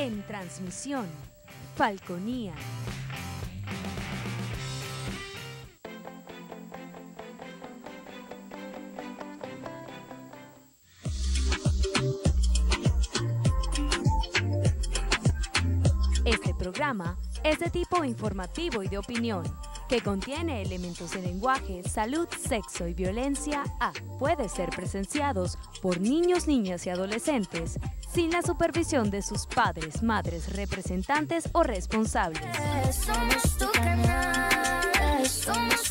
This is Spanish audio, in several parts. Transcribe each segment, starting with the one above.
En transmisión, Falconía. Este programa es de tipo informativo y de opinión, que contiene elementos de lenguaje, salud, sexo y violencia A. Puede ser presenciados por niños, niñas y adolescentes sin la supervisión de sus padres, madres, representantes o responsables. Canal, somos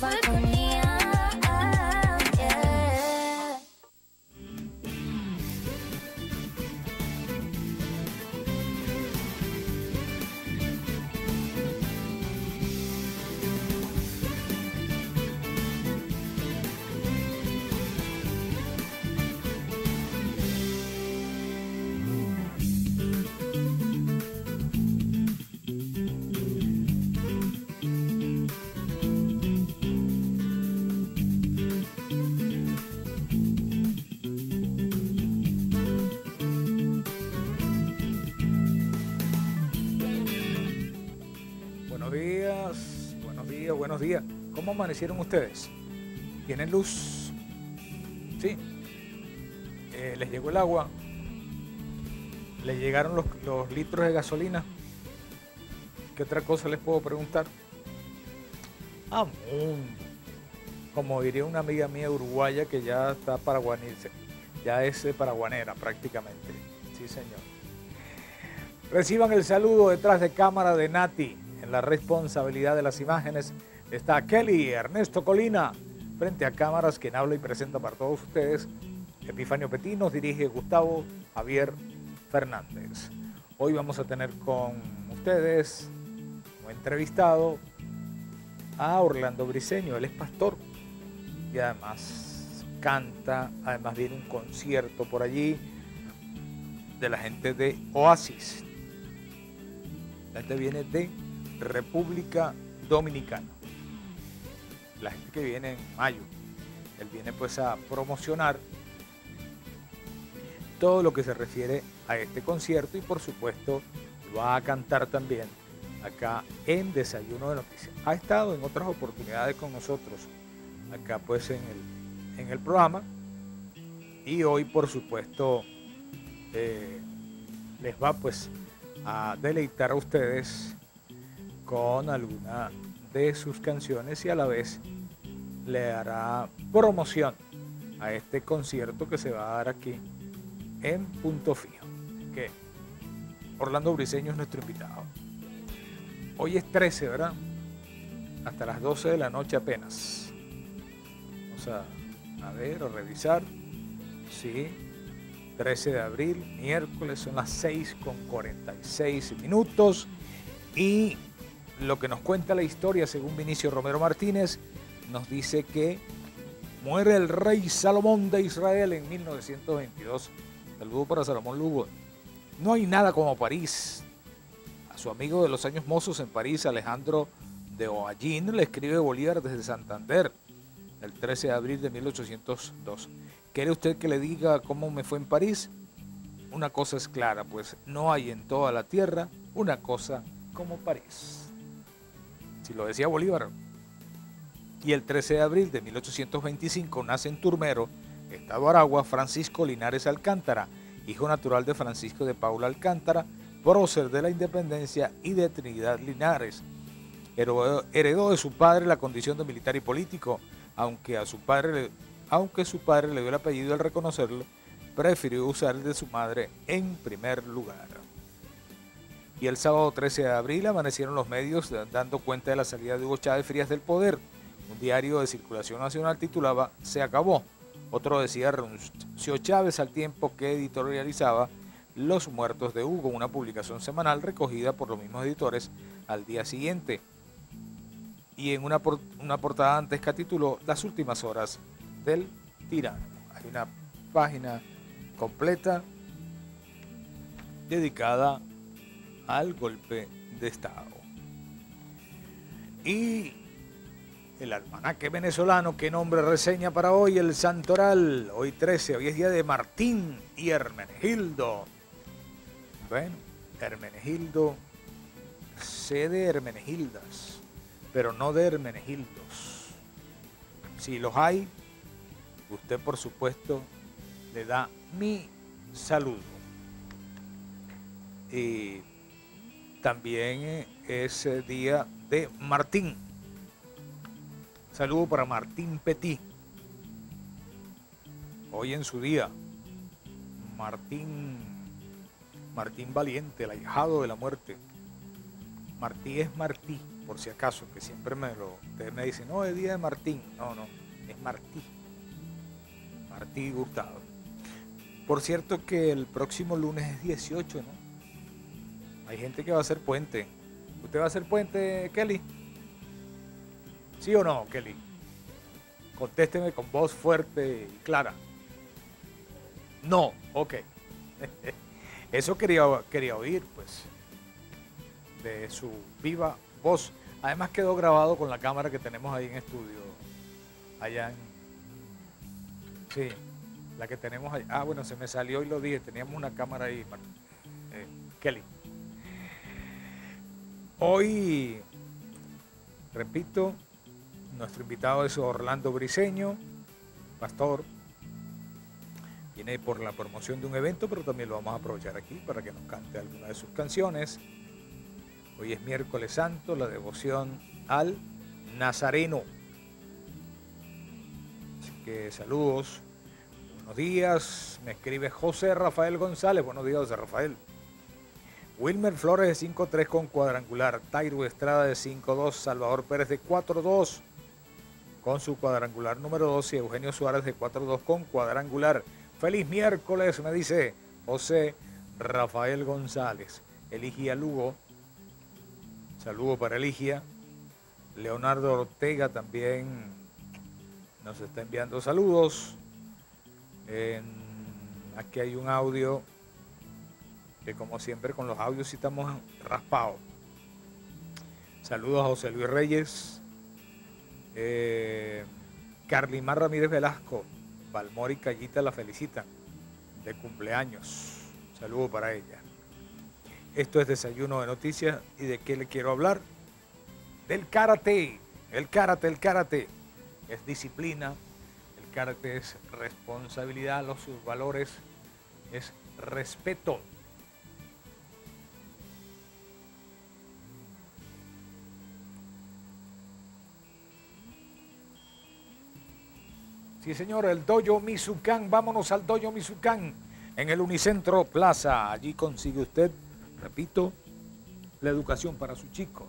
amanecieron ustedes? ¿Tienen luz? Sí. Eh, ¿Les llegó el agua? ¿Les llegaron los, litros de gasolina? ¿Qué otra cosa les puedo preguntar? Ah, mm, como diría una amiga mía uruguaya que ya está paraguanense, ya es eh, paraguanera prácticamente. Sí, señor. Reciban el saludo detrás de cámara de Nati. En la responsabilidad de las imágenes está Kelly Ernesto Colina. Frente a cámaras, quien habla y presenta para todos ustedes. Epifanio Petit nos dirige Gustavo Javier Fernández. Hoy vamos a tener con ustedes como entrevistado a Orlando Briseño. Él es pastor y además canta. Además viene un concierto por allí de la gente de Oasis. La gente viene de República Dominicana. La gente que viene en mayo. Él viene pues a promocionar todo lo que se refiere a este concierto y por supuesto va a cantar también acá en Desayuno de Noticias. Ha estado en otras oportunidades con nosotros acá pues en el, en el programa y hoy por supuesto eh, les va pues a deleitar a ustedes con alguna de sus canciones y a la vez le hará promoción a este concierto que se va a dar aquí en Punto Fijo. Que Orlando Briseño es nuestro invitado. Hoy es 13, ¿verdad? Hasta las 12 de la noche apenas. Vamos a, ver, a revisar. Sí, 13 de abril, miércoles, son las 6 con 46 minutos. Y lo que nos cuenta la historia, según Vinicio Romero Martínez, nos dice que muere el rey Salomón de Israel en 1922. Saludo para Salomón Lugo. No hay nada como París. A su amigo de los años mozos en París, Alejandro de Oallín, le escribe Bolívar desde Santander, el 13 de abril de 1802. ¿Quiere usted que le diga cómo me fue en París? Una cosa es clara, pues no hay en toda la tierra una cosa como París. Lo decía Bolívar. Y el 13 de abril de 1825 nace en Turmero, Estado Aragua, Francisco Linares Alcántara, hijo natural de Francisco de Paula Alcántara, prócer de la independencia y de Trinidad Linares. Heredó de su padre la condición de militar y político, aunque a su padre aunque su padre le dio el apellido al reconocerlo, prefirió usar el de su madre en primer lugar. Y el sábado 13 de abril amanecieron los medios da- dando cuenta de la salida de Hugo Chávez Frías del poder. Un diario de circulación nacional titulaba Se acabó. Otro decía renunció Chávez al tiempo que editorializaba Los muertos de Hugo, una publicación semanal recogida por los mismos editores al día siguiente. Y en una, una portada antesca tituló Las últimas horas del tirano. Hay una página completa dedicada al golpe de Estado. Y el almanaque venezolano, ¿qué nombre reseña para hoy? El Santoral, hoy 13, hoy es día de Martín y Hermenegildo. Bueno, Hermenegildo, sé de Hermenegildas, pero no de Hermenegildos. Si los hay, usted por supuesto le da mi saludo. Y también es el día de Martín. Saludo para Martín Petit. Hoy en su día, Martín, Martín Valiente, el ahijado de la muerte. Martí es Martí, por si acaso, que siempre me lo, me dicen, no, es día de Martín. No, no, es Martí. Martí Hurtado. Por cierto que el próximo lunes es 18, ¿no? Hay gente que va a hacer puente. ¿Usted va a hacer puente, Kelly? ¿Sí o no, Kelly? Contésteme con voz fuerte y clara. No, ok. Eso quería, quería oír, pues, de su viva voz. Además quedó grabado con la cámara que tenemos ahí en estudio, allá en... Sí, la que tenemos ahí. Ah, bueno, se me salió y lo dije, teníamos una cámara ahí, eh, Kelly. Hoy, repito, nuestro invitado es Orlando Briseño, pastor. Viene por la promoción de un evento, pero también lo vamos a aprovechar aquí para que nos cante alguna de sus canciones. Hoy es miércoles santo, la devoción al Nazareno. Así que saludos. Buenos días. Me escribe José Rafael González. Buenos días, José Rafael. Wilmer Flores de 5-3 con cuadrangular. Tairo Estrada de 5-2. Salvador Pérez de 4-2 con su cuadrangular número 2 y Eugenio Suárez de 4-2 con cuadrangular. Feliz miércoles, me dice José Rafael González. Eligia Lugo. Saludo para Eligia. Leonardo Ortega también nos está enviando saludos. aquí hay un audio como siempre con los audios sí estamos raspados. Saludos a José Luis Reyes, eh, Carlimar Ramírez Velasco, Balmori Callita la felicita de cumpleaños. Saludo para ella. Esto es Desayuno de Noticias y de qué le quiero hablar. Del karate. El karate, el karate es disciplina, el karate es responsabilidad, los sus valores es respeto. Sí, señor, el Doyo Mizucán. Vámonos al Doyo Mizucán en el Unicentro Plaza. Allí consigue usted, repito, la educación para sus chicos.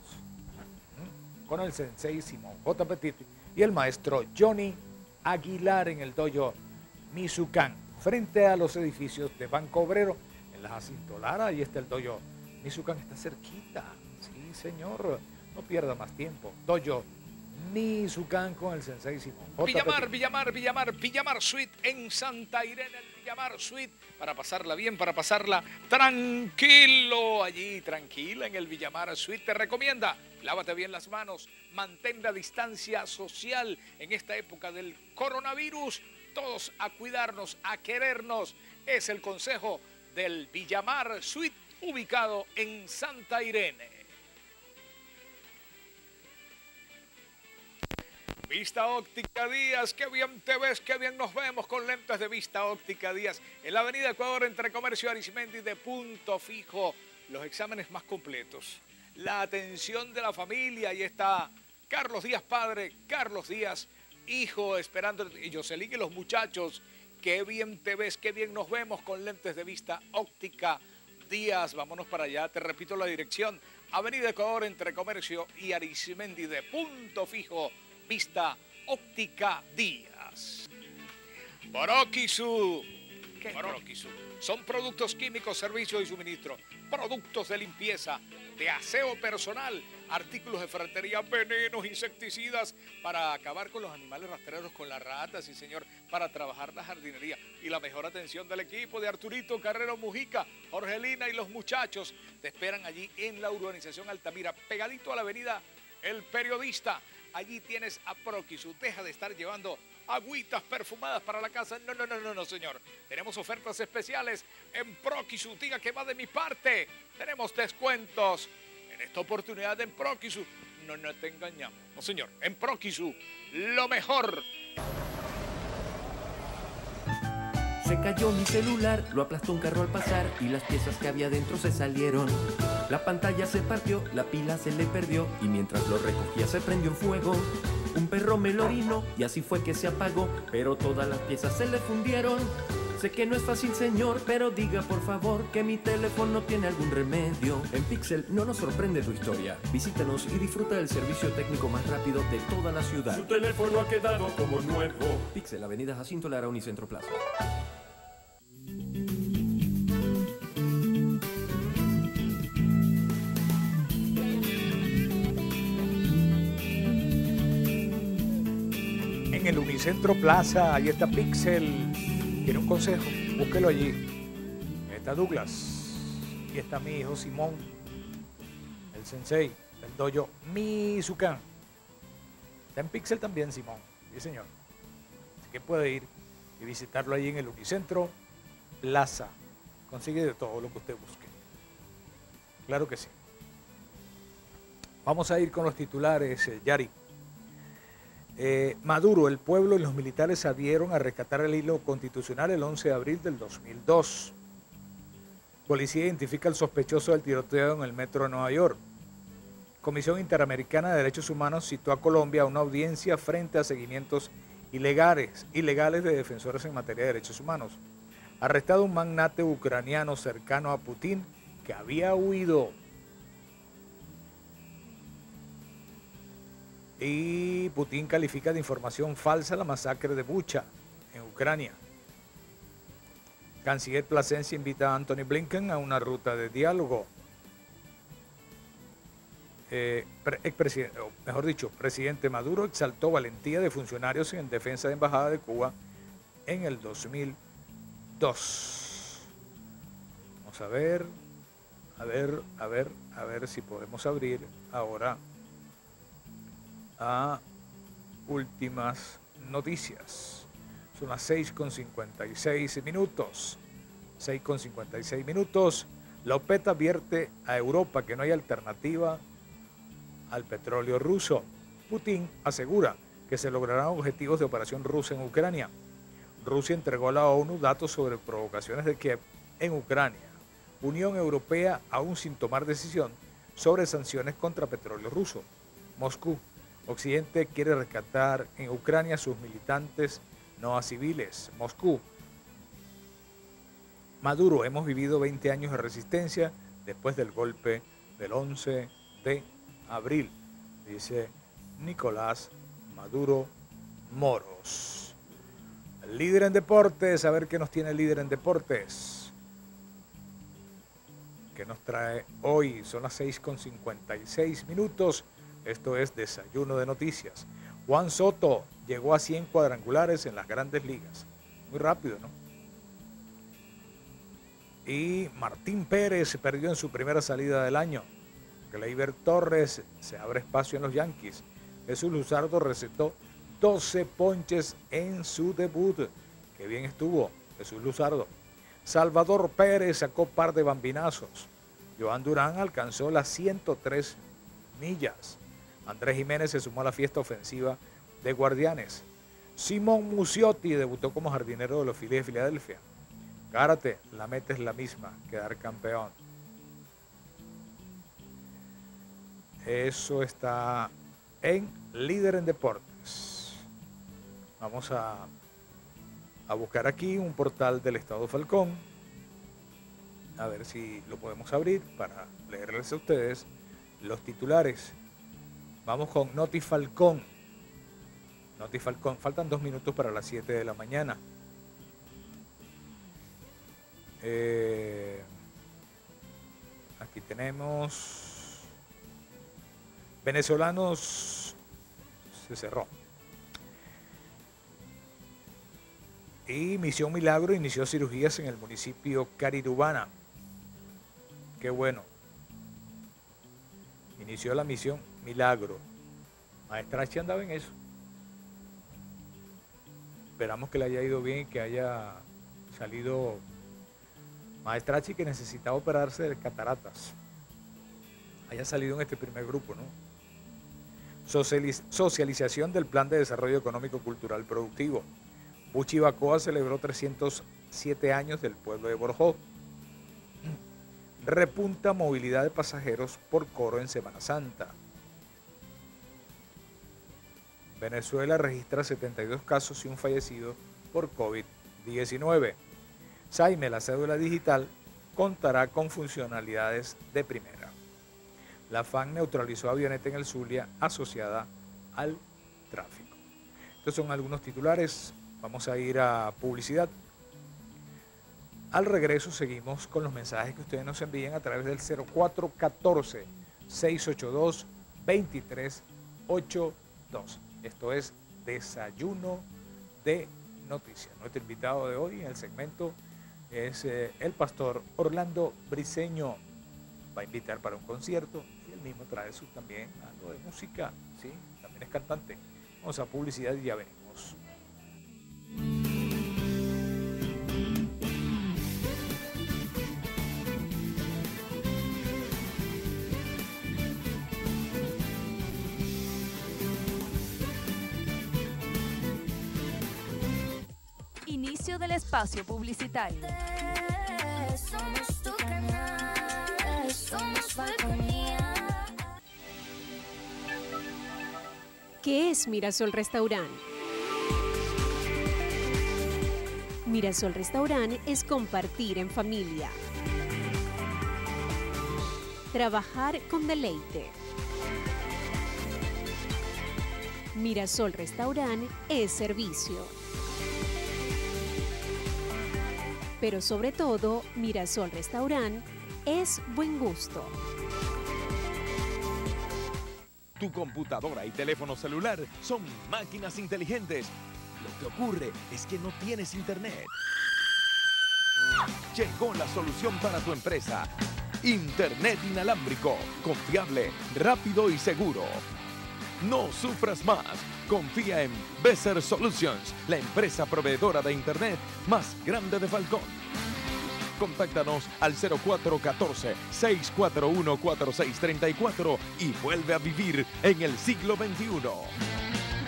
¿Mm? Con el sensei Simón J. Petit y el maestro Johnny Aguilar en el Doyo Mizucán, frente a los edificios de Banco Obrero en la Jacinto Lara. Ahí está el Doyo Mizucán, está cerquita. Sí, señor, no pierda más tiempo. Doyo Mizucán con el Sensei Simón. Villamar, Villamar, Villamar, Villamar Suite en Santa Irene, el Villamar Suite, para pasarla bien, para pasarla tranquilo allí, tranquila en el Villamar Suite. Te recomienda, lávate bien las manos, mantén la distancia social en esta época del coronavirus. Todos a cuidarnos, a querernos. Es el consejo del Villamar Suite, ubicado en Santa Irene. Vista Óptica Díaz, qué bien te ves, qué bien nos vemos con lentes de Vista Óptica Díaz. En la Avenida Ecuador, entre Comercio Arismendi de punto fijo, los exámenes más completos. La atención de la familia, ahí está Carlos Díaz padre, Carlos Díaz hijo, esperando, y Jocelyn y los muchachos, qué bien te ves, qué bien nos vemos con lentes de Vista Óptica Díaz. Vámonos para allá, te repito la dirección. Avenida Ecuador, entre Comercio y Arismendi de punto fijo Vista Óptica Díaz. Boroquisu. ¿Qué Boroquisu? Son productos químicos, servicios y suministro, productos de limpieza, de aseo personal, artículos de ferretería, venenos, insecticidas, para acabar con los animales rastreros, con las ratas, y señor, para trabajar la jardinería. Y la mejor atención del equipo de Arturito Carrero Mujica, Jorgelina y los muchachos te esperan allí en la urbanización Altamira, pegadito a la avenida El Periodista. Allí tienes a Proquisu. Deja de estar llevando agüitas perfumadas para la casa. No, no, no, no, no, señor. Tenemos ofertas especiales en Proquisu. Diga que va de mi parte. Tenemos descuentos en esta oportunidad en Proquisu. No, no te engañamos. No, señor. En Proquisu, lo mejor. Cayó mi celular, lo aplastó un carro al pasar y las piezas que había dentro se salieron. La pantalla se partió, la pila se le perdió y mientras lo recogía se prendió en fuego. Un perro me lo orinó y así fue que se apagó, pero todas las piezas se le fundieron. Sé que no es fácil, señor, pero diga por favor que mi teléfono tiene algún remedio. En Pixel no nos sorprende tu historia. Visítanos y disfruta del servicio técnico más rápido de toda la ciudad. Su teléfono ha quedado como nuevo. Pixel, Avenida Jacinto Lara, Unicentro Plaza. El Unicentro Plaza, ahí está Pixel. Quiere un consejo, búsquelo allí. Ahí está Douglas. Y está mi hijo Simón, el sensei del dojo Mizukan. Está en Pixel también, Simón. Sí, señor. Así que puede ir y visitarlo allí en el Unicentro Plaza. Consigue de todo lo que usted busque. Claro que sí. Vamos a ir con los titulares, eh, Yari. Eh, Maduro, el pueblo y los militares adhieron a rescatar el hilo constitucional el 11 de abril del 2002. Policía identifica al sospechoso del tiroteo en el metro de Nueva York. Comisión Interamericana de Derechos Humanos citó a Colombia a una audiencia frente a seguimientos ilegales, ilegales de defensores en materia de derechos humanos. Arrestado un magnate ucraniano cercano a Putin que había huido. Y Putin califica de información falsa la masacre de Bucha en Ucrania. Canciller Plasencia invita a Anthony Blinken a una ruta de diálogo. Eh, mejor dicho, presidente Maduro exaltó valentía de funcionarios en defensa de embajada de Cuba en el 2002. Vamos a ver, a ver, a ver, a ver si podemos abrir ahora a últimas noticias. Son las 6 con 56 minutos. 6 con 56 minutos. La OPET advierte a Europa que no hay alternativa al petróleo ruso. Putin asegura que se lograrán objetivos de operación rusa en Ucrania. Rusia entregó a la ONU datos sobre provocaciones de Kiev en Ucrania. Unión Europea aún sin tomar decisión sobre sanciones contra petróleo ruso. Moscú. Occidente quiere rescatar en Ucrania a sus militantes, no a civiles. Moscú. Maduro, hemos vivido 20 años de resistencia después del golpe del 11 de abril, dice Nicolás Maduro Moros. Líder en deportes, a ver qué nos tiene el líder en deportes. ¿Qué nos trae hoy? Son las 6 con 56 minutos. Esto es Desayuno de Noticias. Juan Soto llegó a 100 cuadrangulares en las grandes ligas. Muy rápido, ¿no? Y Martín Pérez perdió en su primera salida del año. Gleyber Torres se abre espacio en los Yankees. Jesús Luzardo recetó 12 ponches en su debut. Qué bien estuvo Jesús Luzardo. Salvador Pérez sacó par de bambinazos. Joan Durán alcanzó las 103 millas. Andrés Jiménez se sumó a la fiesta ofensiva de Guardianes. Simón Muciotti debutó como jardinero de los Phillies de Filadelfia. Gárate, la meta es la misma, quedar campeón. Eso está en Líder en Deportes. Vamos a, a buscar aquí un portal del Estado Falcón. A ver si lo podemos abrir para leerles a ustedes los titulares. Vamos con Noti Falcón. Noti Falcón. Faltan dos minutos para las 7 de la mañana. Eh, aquí tenemos venezolanos se cerró y Misión Milagro inició cirugías en el municipio Carirubana qué bueno inició la misión Milagro maestra H andaba en eso Esperamos que le haya ido bien y que haya salido Maestrachi que necesitaba operarse de cataratas. Haya salido en este primer grupo, ¿no? Socializ- Socialización del Plan de Desarrollo Económico Cultural Productivo. Buchibacoa celebró 307 años del pueblo de Borjó. Repunta movilidad de pasajeros por coro en Semana Santa. Venezuela registra 72 casos y un fallecido por COVID-19. Saime, la cédula digital, contará con funcionalidades de primera. La FAN neutralizó avioneta en el Zulia asociada al tráfico. Estos son algunos titulares. Vamos a ir a publicidad. Al regreso seguimos con los mensajes que ustedes nos envíen a través del 0414-682-2382. Esto es Desayuno de Noticias. Nuestro invitado de hoy en el segmento es eh, el pastor Orlando Briseño. Va a invitar para un concierto y él mismo trae su, también algo de música. ¿sí? También es cantante. Vamos a publicidad y ya venimos. Espacio publicitario. Somos tu canal, somos Falconía. ¿Qué es Mirasol Restaurant? Mirasol Restaurant es compartir en familia. Trabajar con deleite. Mirasol Restaurant es servicio. Pero sobre todo, Mirasol Restaurant es buen gusto. Tu computadora y teléfono celular son máquinas inteligentes. Lo que ocurre es que no tienes internet. Llegó la solución para tu empresa. Internet inalámbrico, confiable, rápido y seguro. No sufras más. Confía en Besser Solutions, la empresa proveedora de Internet más grande de Falcón. Contáctanos al 0414-641-4634 y vuelve a vivir en el siglo XXI.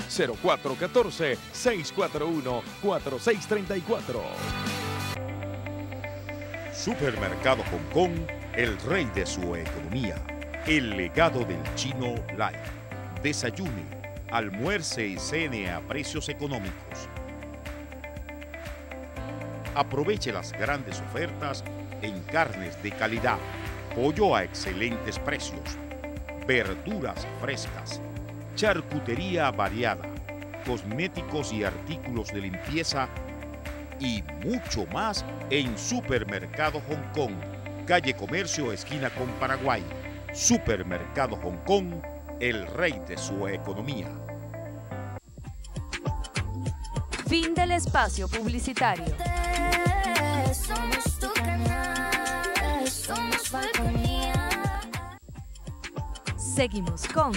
0414-641-4634. Supermercado Hong Kong, el rey de su economía. El legado del chino Lai. Desayune, almuerce y cene a precios económicos. Aproveche las grandes ofertas en carnes de calidad, pollo a excelentes precios, verduras frescas, charcutería variada, cosméticos y artículos de limpieza y mucho más en Supermercado Hong Kong, calle Comercio, esquina con Paraguay. Supermercado Hong Kong, el rey de su economía. Fin del espacio publicitario. Somos tu canal, somos Falconía. Seguimos con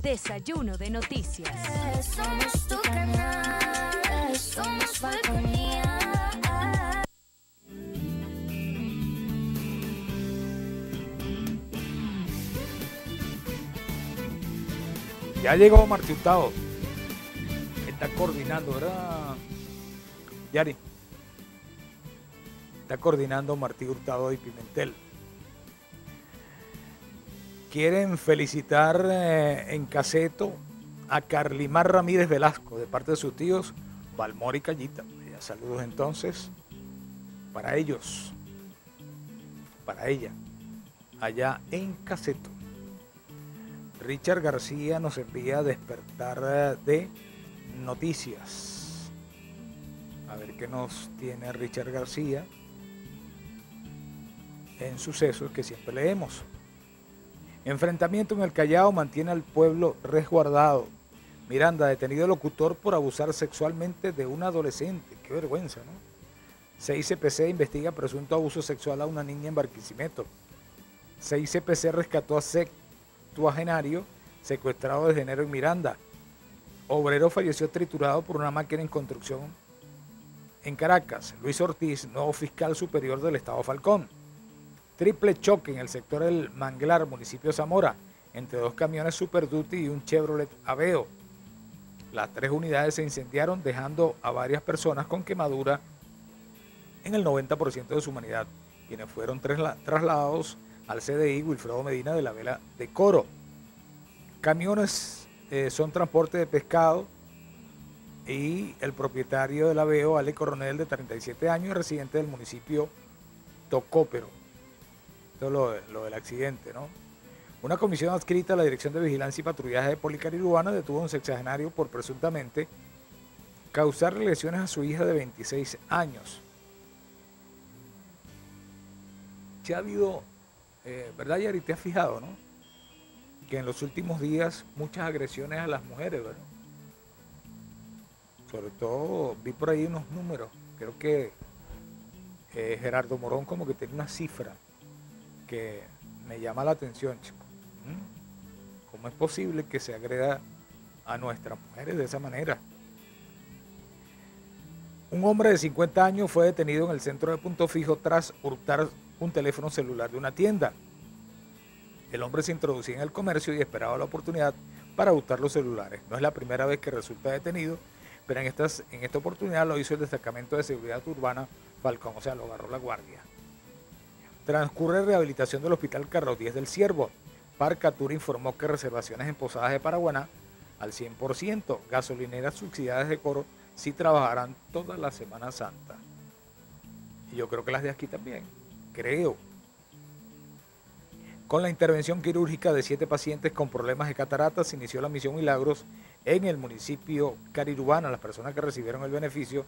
Desayuno de Noticias. Somos tu canal, somos Falconía. Ya llegó Martí Hurtado. Está coordinando, ¿verdad? Yari. Está coordinando Martí Hurtado y Pimentel. Quieren felicitar eh, en caseto a Carlimar Ramírez Velasco de parte de sus tíos Balmor y Callita. Saludos entonces para ellos, para ella, allá en caseto. Richard García nos envía despertar eh, de noticias. A ver qué nos tiene Richard García en sucesos que siempre leemos. Enfrentamiento en el Callao mantiene al pueblo resguardado. Miranda, detenido locutor por abusar sexualmente de un adolescente. Qué vergüenza, ¿no? 6CPC investiga presunto abuso sexual a una niña en Barquisimeto. 6CPC rescató a secuestrado desde enero en Miranda. obrero falleció triturado por una máquina en construcción en Caracas. Luis Ortiz, nuevo fiscal superior del Estado Falcón. Triple choque en el sector del Manglar, municipio de Zamora, entre dos camiones Super Duty y un Chevrolet Aveo. Las tres unidades se incendiaron dejando a varias personas con quemadura en el 90% de su humanidad, quienes fueron trasla- trasladados al CDI Wilfredo Medina de la Vela de Coro. Camiones eh, son transporte de pescado y el propietario del Aveo, Ale Coronel, de 37 años, residente del municipio Tocópero. Esto es lo, lo del accidente, ¿no? Una comisión adscrita a la Dirección de Vigilancia y Patrullaje de Policaribana detuvo a un sexagenario por presuntamente causar lesiones a su hija de 26 años. Ya ha habido, eh, ¿verdad, Yari? Te has fijado, ¿no? Que en los últimos días muchas agresiones a las mujeres, ¿verdad? Sobre todo vi por ahí unos números. Creo que eh, Gerardo Morón como que tiene una cifra que me llama la atención, chico. ¿Mm? ¿Cómo es posible que se agreda a nuestras mujeres de esa manera? Un hombre de 50 años fue detenido en el centro de Punto Fijo tras hurtar un teléfono celular de una tienda. El hombre se introducía en el comercio y esperaba la oportunidad para hurtar los celulares. No es la primera vez que resulta detenido, pero en, en esta oportunidad lo hizo el destacamento de seguridad urbana Falcón, o sea, lo agarró la guardia. Transcurre rehabilitación del Hospital Carlos 10 del Ciervo. Parcatur informó que reservaciones en Posadas de Paraguaná al 100%. Gasolineras subsidiadas de Coro sí trabajarán toda la Semana Santa. Y yo creo que las de aquí también. Creo. Con la intervención quirúrgica de siete pacientes con problemas de cataratas, se inició la misión Milagros en el municipio Carirubana. Las personas que recibieron el beneficio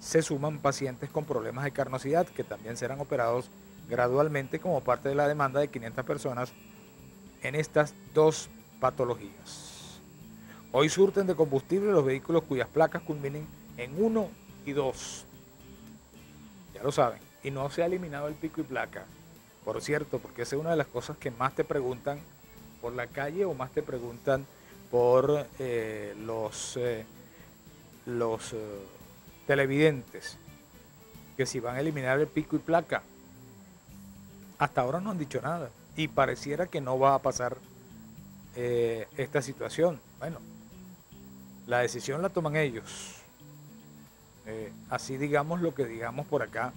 se suman pacientes con problemas de carnosidad que también serán operados gradualmente como parte de la demanda de 500 personas en estas dos patologías. Hoy surten de combustible los vehículos cuyas placas culminen en 1 y 2. Ya lo saben. Y no se ha eliminado el pico y placa. Por cierto, porque esa es una de las cosas que más te preguntan por la calle o más te preguntan por eh, los, eh, los eh, televidentes. Que si van a eliminar el pico y placa. Hasta ahora no han dicho nada. Y pareciera que no va a pasar eh, esta situación. Bueno, la decisión la toman ellos. Así digamos lo que digamos por acá,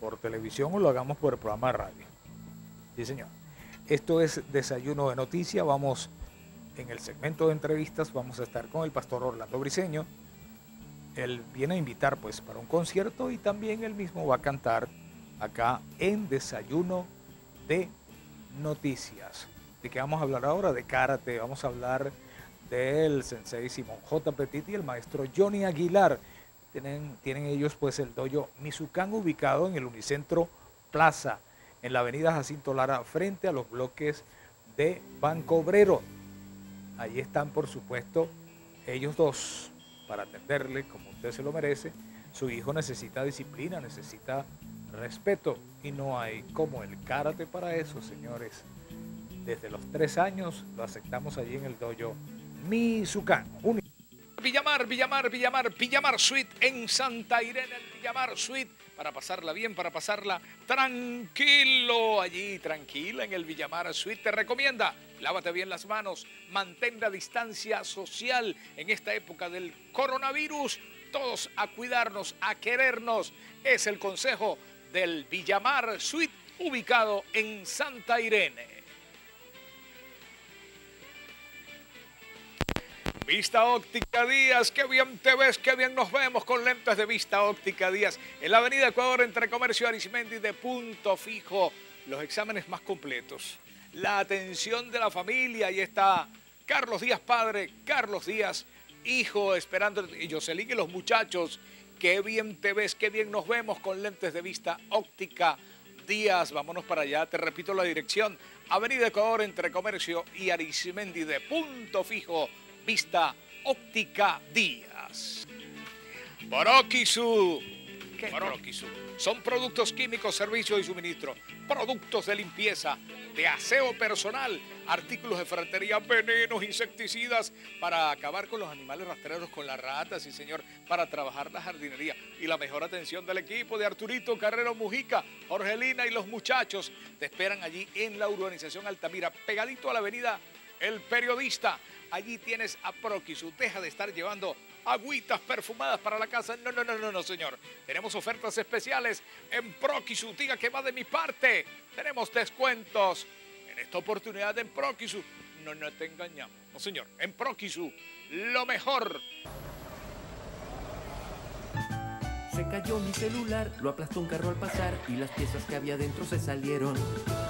por televisión o lo hagamos por el programa de radio. Sí, señor. Esto es Desayuno de Noticias. Vamos en el segmento de entrevistas, vamos a estar con el pastor Orlando Briseño. Él viene a invitar pues para un concierto y también él mismo va a cantar acá en Desayuno de Noticias. ¿De qué vamos a hablar ahora? De karate, vamos a hablar del sensei Simón J. Petit y el maestro Johnny Aguilar. Tienen, ellos pues el dojo Mizukan ubicado en el Unicentro Plaza, en la avenida Jacinto Lara, frente a los bloques de Banco Obrero. Ahí están, por supuesto, ellos dos para atenderle como usted se lo merece. Su hijo necesita disciplina, necesita respeto y no hay como el karate para eso, señores. Desde los tres años lo aceptamos allí en el dojo Mizukan. Villamar, Villamar, Villamar, Villamar Suite en Santa Irene, Villamar Suite, para pasarla bien, para pasarla tranquilo allí, tranquila en el Villamar Suite. Te recomienda, lávate bien las manos, mantén distancia social en esta época del coronavirus. Todos a cuidarnos, a querernos. Es el consejo del Villamar Suite, ubicado en Santa Irene. Vista Óptica Díaz, qué bien te ves, qué bien nos vemos con lentes de Vista Óptica Díaz. En la Avenida Ecuador, entre Comercio Arismendi de punto fijo, los exámenes más completos. La atención de la familia, ahí está Carlos Díaz padre, Carlos Díaz hijo, esperando, y Jocelyn y los muchachos, qué bien te ves, qué bien nos vemos con lentes de Vista Óptica Díaz. Vámonos para allá, te repito la dirección. Avenida Ecuador, entre Comercio y Arismendi de punto fijo. Vista Óptica Díaz. Boroquisu. ¿Qué es Boroquisu? Son productos químicos, servicios y suministro, productos de limpieza, de aseo personal, artículos de ferretería, venenos, insecticidas para acabar con los animales rastreros, con las ratas, sí señor, para trabajar la jardinería y la mejor atención del equipo de Arturito Carrero Mujica, Jorgelina y los muchachos te esperan allí en la urbanización Altamira, pegadito a la avenida El Periodista. Allí tienes a Proquisu. Deja de estar llevando agüitas perfumadas para la casa. No, no, no, no, no, señor. Tenemos ofertas especiales en Proquisu. Diga que va de mi parte. Tenemos descuentos en esta oportunidad en Proquisu. No, no te engañamos. No, señor. En Proquisu, lo mejor. Se cayó mi celular, lo aplastó un carro al pasar y las piezas que había dentro se salieron.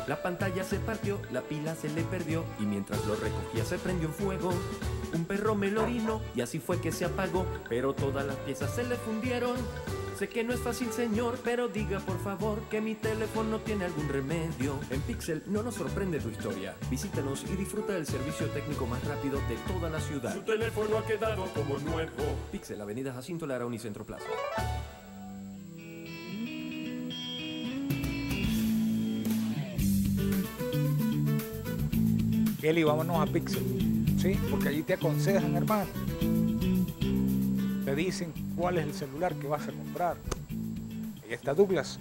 La pantalla se partió, la pila se le perdió y mientras lo recogía se prendió en fuego. Un perro me lo orinó y así fue que se apagó, pero todas las piezas se le fundieron. Sé que no es fácil, señor, pero diga por favor que mi teléfono tiene algún remedio. En Pixel no nos sorprende tu historia. Visítanos y disfruta del servicio técnico más rápido de toda la ciudad. Su teléfono ha quedado como nuevo. Pixel, Avenida Jacinto Lara, Unicentro Plaza. Kelly, vámonos a Pixel. Sí, porque allí te aconsejan, hermano. Te dicen cuál es el celular que vas a comprar. Ahí está Douglas.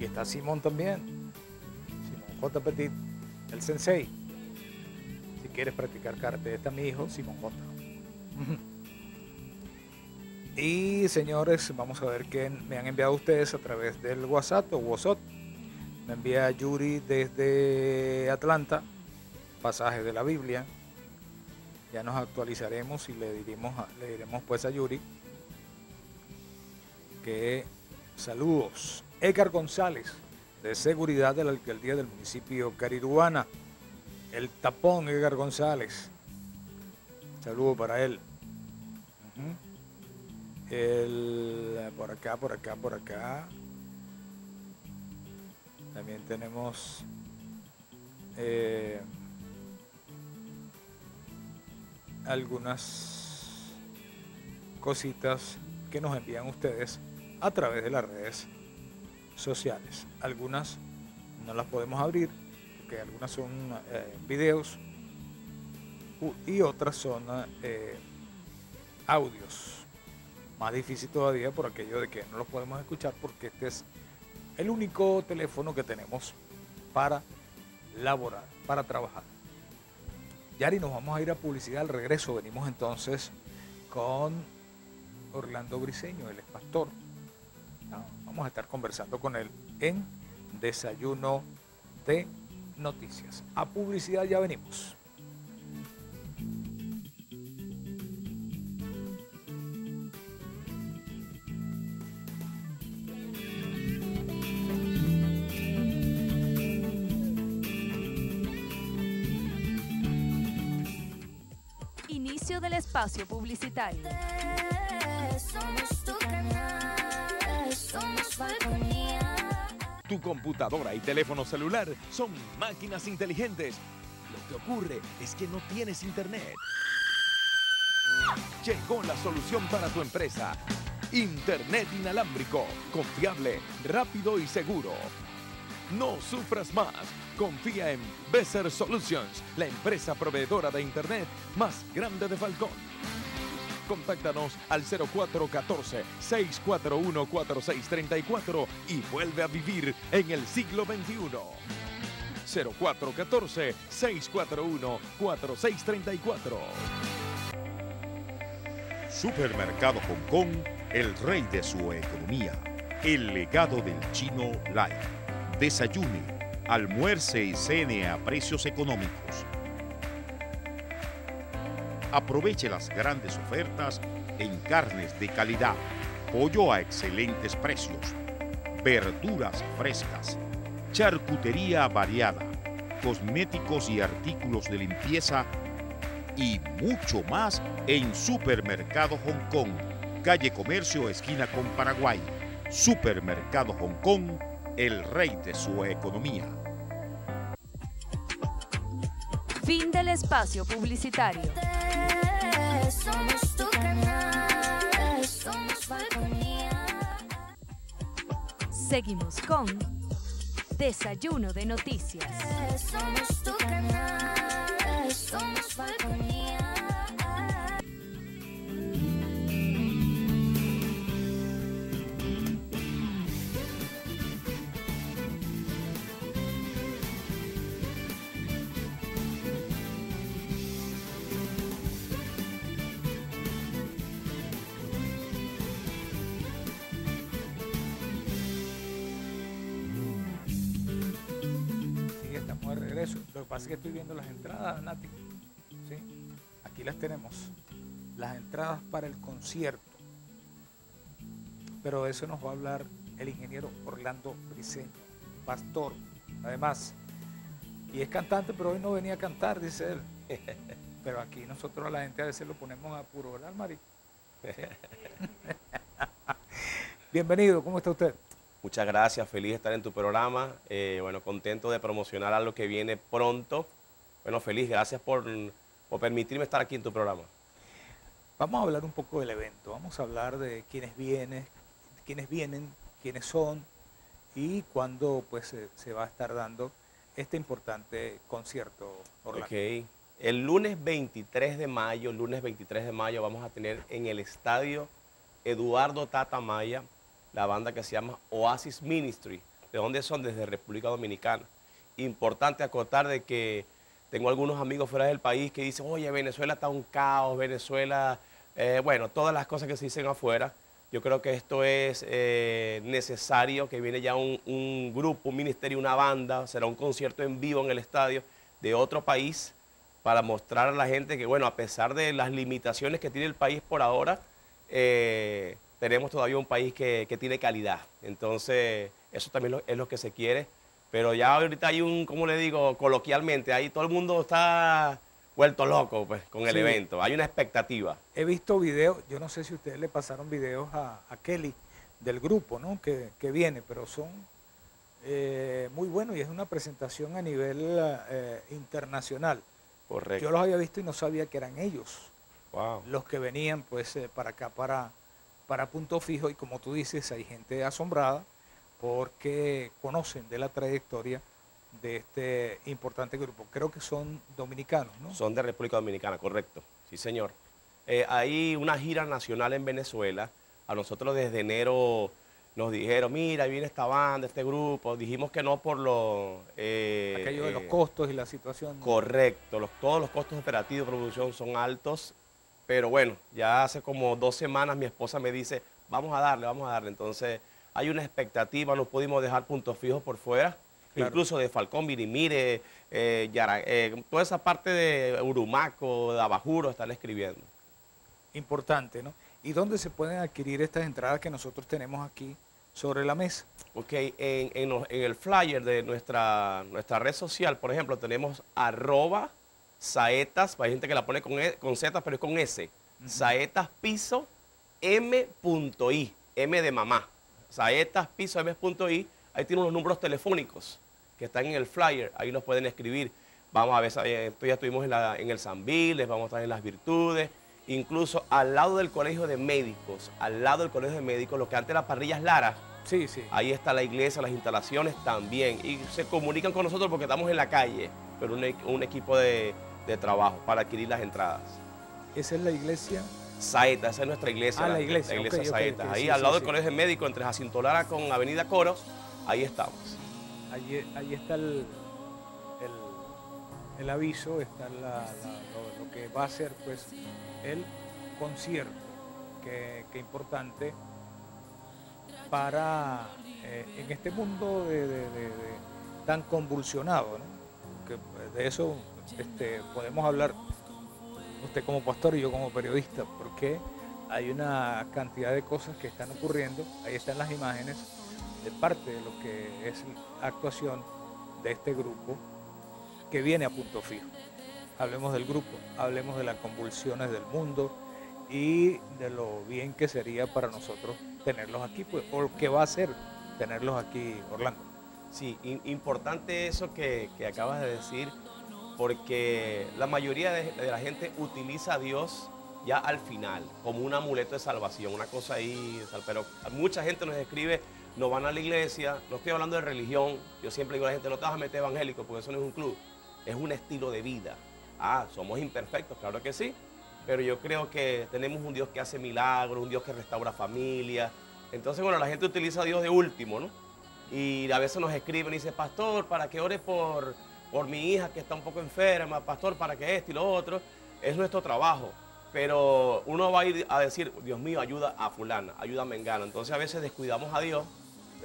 Y está Simón también. Simón J. Petit, el sensei. Si quieres practicar karate, está mi hijo, Simón J. Y señores, vamos a ver qué me han enviado ustedes a través del WhatsApp o WhatsApp. Me envía Yuri desde Atlanta, pasaje de la Biblia. Ya nos actualizaremos y le diremos, a- le diremos pues a Yuri que saludos. Edgar González, de seguridad de la alcaldía del municipio Cariruana. El tapón Edgar González. Saludo para él. El, por acá, por acá, por acá. También tenemos eh, algunas cositas que nos envían ustedes a través de las redes sociales. Algunas no las podemos abrir porque algunas son eh, videos y otras son eh, audios. Más difícil todavía por aquello de que no los podemos escuchar porque este es el único teléfono que tenemos para laborar, para trabajar. Yari, nos vamos a ir a publicidad al regreso. Venimos entonces con Orlando Briseño, es pastor. Ah, Vamos a estar conversando con él en Desayuno de Noticias. A publicidad ya venimos. Espacio publicitario. Somos tu canal, somos Falconía. Tu computadora y teléfono celular son máquinas inteligentes. Lo que ocurre es que no tienes internet. Llegó la solución para tu empresa. Internet inalámbrico, confiable, rápido y seguro. No sufras más. Confía en Besser Solutions, la empresa proveedora de Internet más grande de Falcón. Contáctanos al 0414-641-4634 y vuelve a vivir en el siglo XXI. 0414-641-4634. Supermercado Hong Kong, el rey de su economía. El legado del chino Lai. Desayune, almuerce y cene a precios económicos. Aproveche las grandes ofertas en carnes de calidad, pollo a excelentes precios, verduras frescas, charcutería variada, cosméticos y artículos de limpieza y mucho más en Supermercado Hong Kong, calle Comercio, esquina con Paraguay. Supermercado Hong Kong, el rey de su economía. Fin del espacio publicitario. Somos tu canal, somos Falconía. Seguimos con Desayuno de noticias. Somos tu canal, somos que estoy viendo las entradas, Nati. Sí, aquí las tenemos. Las entradas para el concierto. Pero de eso nos va a hablar el ingeniero Orlando Briceño, pastor, además. Y es cantante, pero hoy no venía a cantar, dice él. Pero aquí nosotros a la gente a veces lo ponemos a puro, ¿verdad, Mari? Bienvenido, ¿cómo está usted? Muchas gracias, feliz de estar en tu programa. Eh, bueno, contento de promocionar algo que viene pronto. Bueno, feliz, gracias por, por permitirme estar aquí en tu programa. Vamos a hablar un poco del evento, vamos a hablar de quiénes vienen, quiénes vienen, quiénes son y cuándo pues se, se va a estar dando este importante concierto, Orlando. Ok. El lunes 23 de mayo, lunes 23 de mayo, vamos a tener en el estadio Eduardo Tata Maya la banda que se llama Oasis Ministry. ¿De dónde son? Desde República Dominicana. Importante acotar de que tengo algunos amigos fuera del país que dicen, oye, Venezuela está un caos, Venezuela, eh, bueno, todas las cosas que se dicen afuera. Yo creo que esto es eh, necesario, que viene ya un, un grupo, un ministerio, una banda, será un concierto en vivo en el estadio de otro país para mostrar a la gente que, bueno, a pesar de las limitaciones que tiene el país por ahora, eh, tenemos todavía un país que, que tiene calidad. Entonces, eso también lo- es lo que se quiere. Pero ya ahorita hay un, ¿cómo le digo? Coloquialmente, ahí todo el mundo está vuelto loco pues, con el Sí. evento. Hay una expectativa. He visto videos, yo no sé si ustedes le pasaron videos a, a Kelly del grupo, ¿no? Que, que viene, pero son eh, muy buenos y es una presentación a nivel eh, internacional. Correcto. Yo los había visto y no sabía que eran ellos Wow. los que venían pues eh, para acá, para, para Punto Fijo y como tú dices, hay gente asombrada porque conocen de la trayectoria de este importante grupo. Creo que son dominicanos, ¿no? Son de República Dominicana, correcto. Sí, señor. Eh, hay una gira nacional en Venezuela. A nosotros desde enero nos dijeron, mira, ahí viene esta banda, este grupo. Dijimos que no por lo... eh, Aquello de los eh, costos y la situación. Correcto, los- todos los costos operativos de producción son altos, pero bueno, ya hace como dos semanas mi esposa me dice, vamos a darle, vamos a darle. Entonces hay una expectativa, no pudimos dejar puntos fijos por fuera, Claro. incluso de Falcón, Virimire, eh, Yara- eh, toda esa parte de Urumaco, de Abajuro están escribiendo. Importante, ¿no? ¿Y dónde se pueden adquirir estas entradas que nosotros tenemos aquí sobre la mesa? Ok, en, en el flyer de nuestra, nuestra red social, por ejemplo, tenemos arroba saetas, hay gente que la pone con, E- con Z, pero es con S. Saetas piso m.i, m de mamá. Saetas piso m.i, ahí tiene unos números telefónicos que están en el flyer, ahí nos pueden escribir. Vamos a ver, esto ya estuvimos en, la- en el Sanviles, vamos a estar en las Virtudes, incluso al lado del colegio de médicos, al lado del colegio de médicos, lo que antes era Parrillas Lara, Sí, sí. Ahí está la iglesia, las instalaciones también. Y se comunican con nosotros porque estamos en la calle, pero un, un equipo de, de trabajo para adquirir las entradas. Esa es la iglesia. Saeta, esa es nuestra iglesia. Ah, la iglesia, La iglesia Saeta. Ahí sí, al sí, lado sí. del colegio de médico, entre Jacinto Lara con Avenida Coros, ahí estamos. Allí, allí está el, el, el aviso, está la- lo, que va a ser pues el concierto. Que, que importante para eh, en este mundo de, de- de- de- tan convulsionado, ¿no? Que pues, de eso este, podemos hablar usted como pastor y yo como periodista, porque hay una cantidad de cosas que están ocurriendo, ahí están las imágenes de parte de lo que es la actuación de este grupo que viene a punto fijo. Hablemos del grupo, hablemos de las convulsiones del mundo y de lo bien que sería para nosotros tenerlos aquí, pues, o qué va a ser tenerlos aquí, Orlando. Sí, importante eso que, acabas de decir, porque la mayoría de, la gente utiliza a Dios ya al final, como un amuleto de salvación, una cosa ahí, pero mucha gente nos escribe, no van a la iglesia, no estoy hablando de religión, yo siempre digo a la gente, no te vas a meter evangélico porque eso no es un club, es un estilo de vida. Ah, somos imperfectos, claro que sí, pero yo creo que tenemos un Dios que hace milagros, un Dios que restaura familias. Entonces, bueno, la gente utiliza a Dios de último, ¿no? Y a veces nos escriben y dicen, pastor, para que ore por, por mi hija que está un poco enferma, pastor, para que esto y lo otro. Es nuestro trabajo. Pero uno va a ir a decir, Dios mío, ayuda a fulana, ayuda a Mengano. Entonces a veces descuidamos a Dios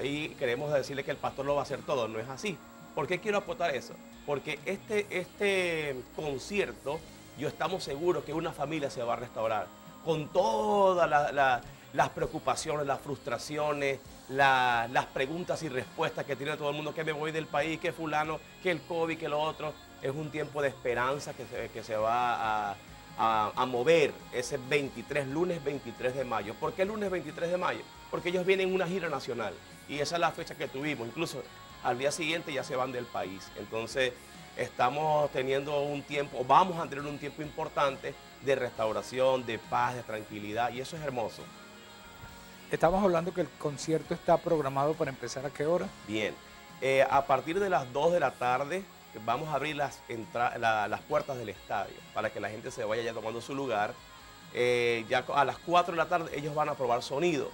y queremos decirle que el pastor lo va a hacer todo. No es así. ¿Por qué quiero aportar eso? Porque este, este concierto, yo estamos seguros que una familia se va a restaurar. Con todas la- la- las preocupaciones, las frustraciones, la- las preguntas y respuestas que tiene todo el mundo, que me voy del país, que fulano, que el COVID, que lo otro. Es un tiempo de esperanza que se, va a, a- a mover ese 23, lunes 23 de mayo. ¿Por qué lunes 23 de mayo? Porque ellos vienen en una gira nacional y esa es la fecha que tuvimos. Incluso al día siguiente ya se van del país. Entonces estamos teniendo un tiempo, vamos a tener un tiempo importante de restauración, de paz, de tranquilidad y eso es hermoso. Estamos hablando que el concierto está programado para empezar a qué hora? Bien, eh, a partir de las 2 de la tarde vamos a abrir las, las puertas del estadio para que la gente se vaya ya tomando su lugar. Eh, ya a las 4 de la tarde ellos van a probar sonido.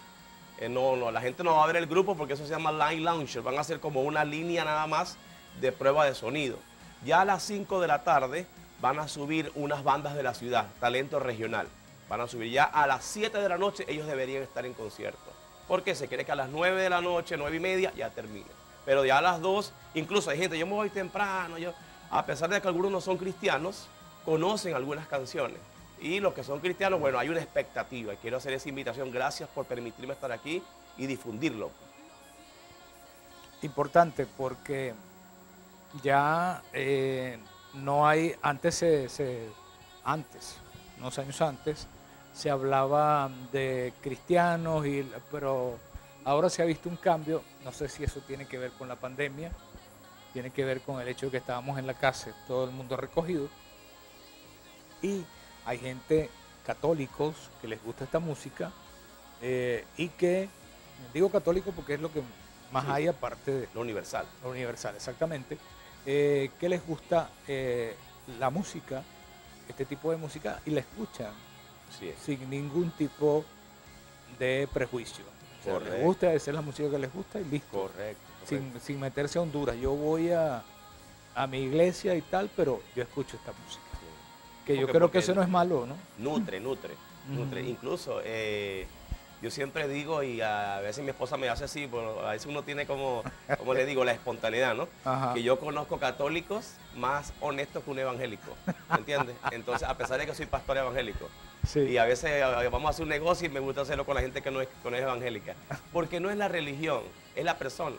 Eh, no, no, la gente no va a ver el grupo porque eso se llama Line Launcher. Van a hacer como una línea nada más de prueba de sonido. Ya a las 5 de la tarde van a subir unas bandas de la ciudad, talento regional. Van a subir ya a las 7 de la noche, ellos deberían estar en concierto. Porque se cree que a las 9 de la noche, 9 y media, ya termina. Pero ya a las 2, incluso hay gente, yo me voy temprano, yo, a pesar de que algunos no son cristianos, conocen algunas canciones. Y los que son cristianos, bueno, hay una expectativa. Y quiero hacer esa invitación. Gracias por permitirme estar aquí y difundirlo. Importante porque ya eh, no hay, antes se, se- antes, unos años antes, se hablaba de cristianos, y, pero ahora se ha visto un cambio, no sé si eso tiene que ver con la pandemia, tiene que ver con el hecho de que estábamos en la casa, todo el mundo recogido, y hay gente católicos que les gusta esta música eh, y que, digo católico porque es lo que más Sí. hay aparte de Lo universal. lo universal, exactamente, eh, que les gusta eh, la música, este tipo de música, y la escuchan Sí, sin ningún tipo de prejuicio. O sea, les gusta, esa es la música que les gusta y listo. Correcto. Sin, sin meterse a Honduras. Yo voy a, a mi iglesia y tal, pero yo escucho esta música. Que yo creo que eso no es malo, ¿no? Nutre, nutre, nutre. Incluso eh, yo siempre digo, y a veces mi esposa me hace así, bueno, a veces uno tiene como, como le digo, la espontaneidad, ¿no? Ajá. Que yo conozco católicos más honestos que un evangélico, ¿me entiendes? Entonces, a pesar de que soy pastor evangélico, Sí. y a veces vamos a hacer un negocio y me gusta hacerlo con la gente que no es, que no es evangélica, porque no es la religión, es la persona,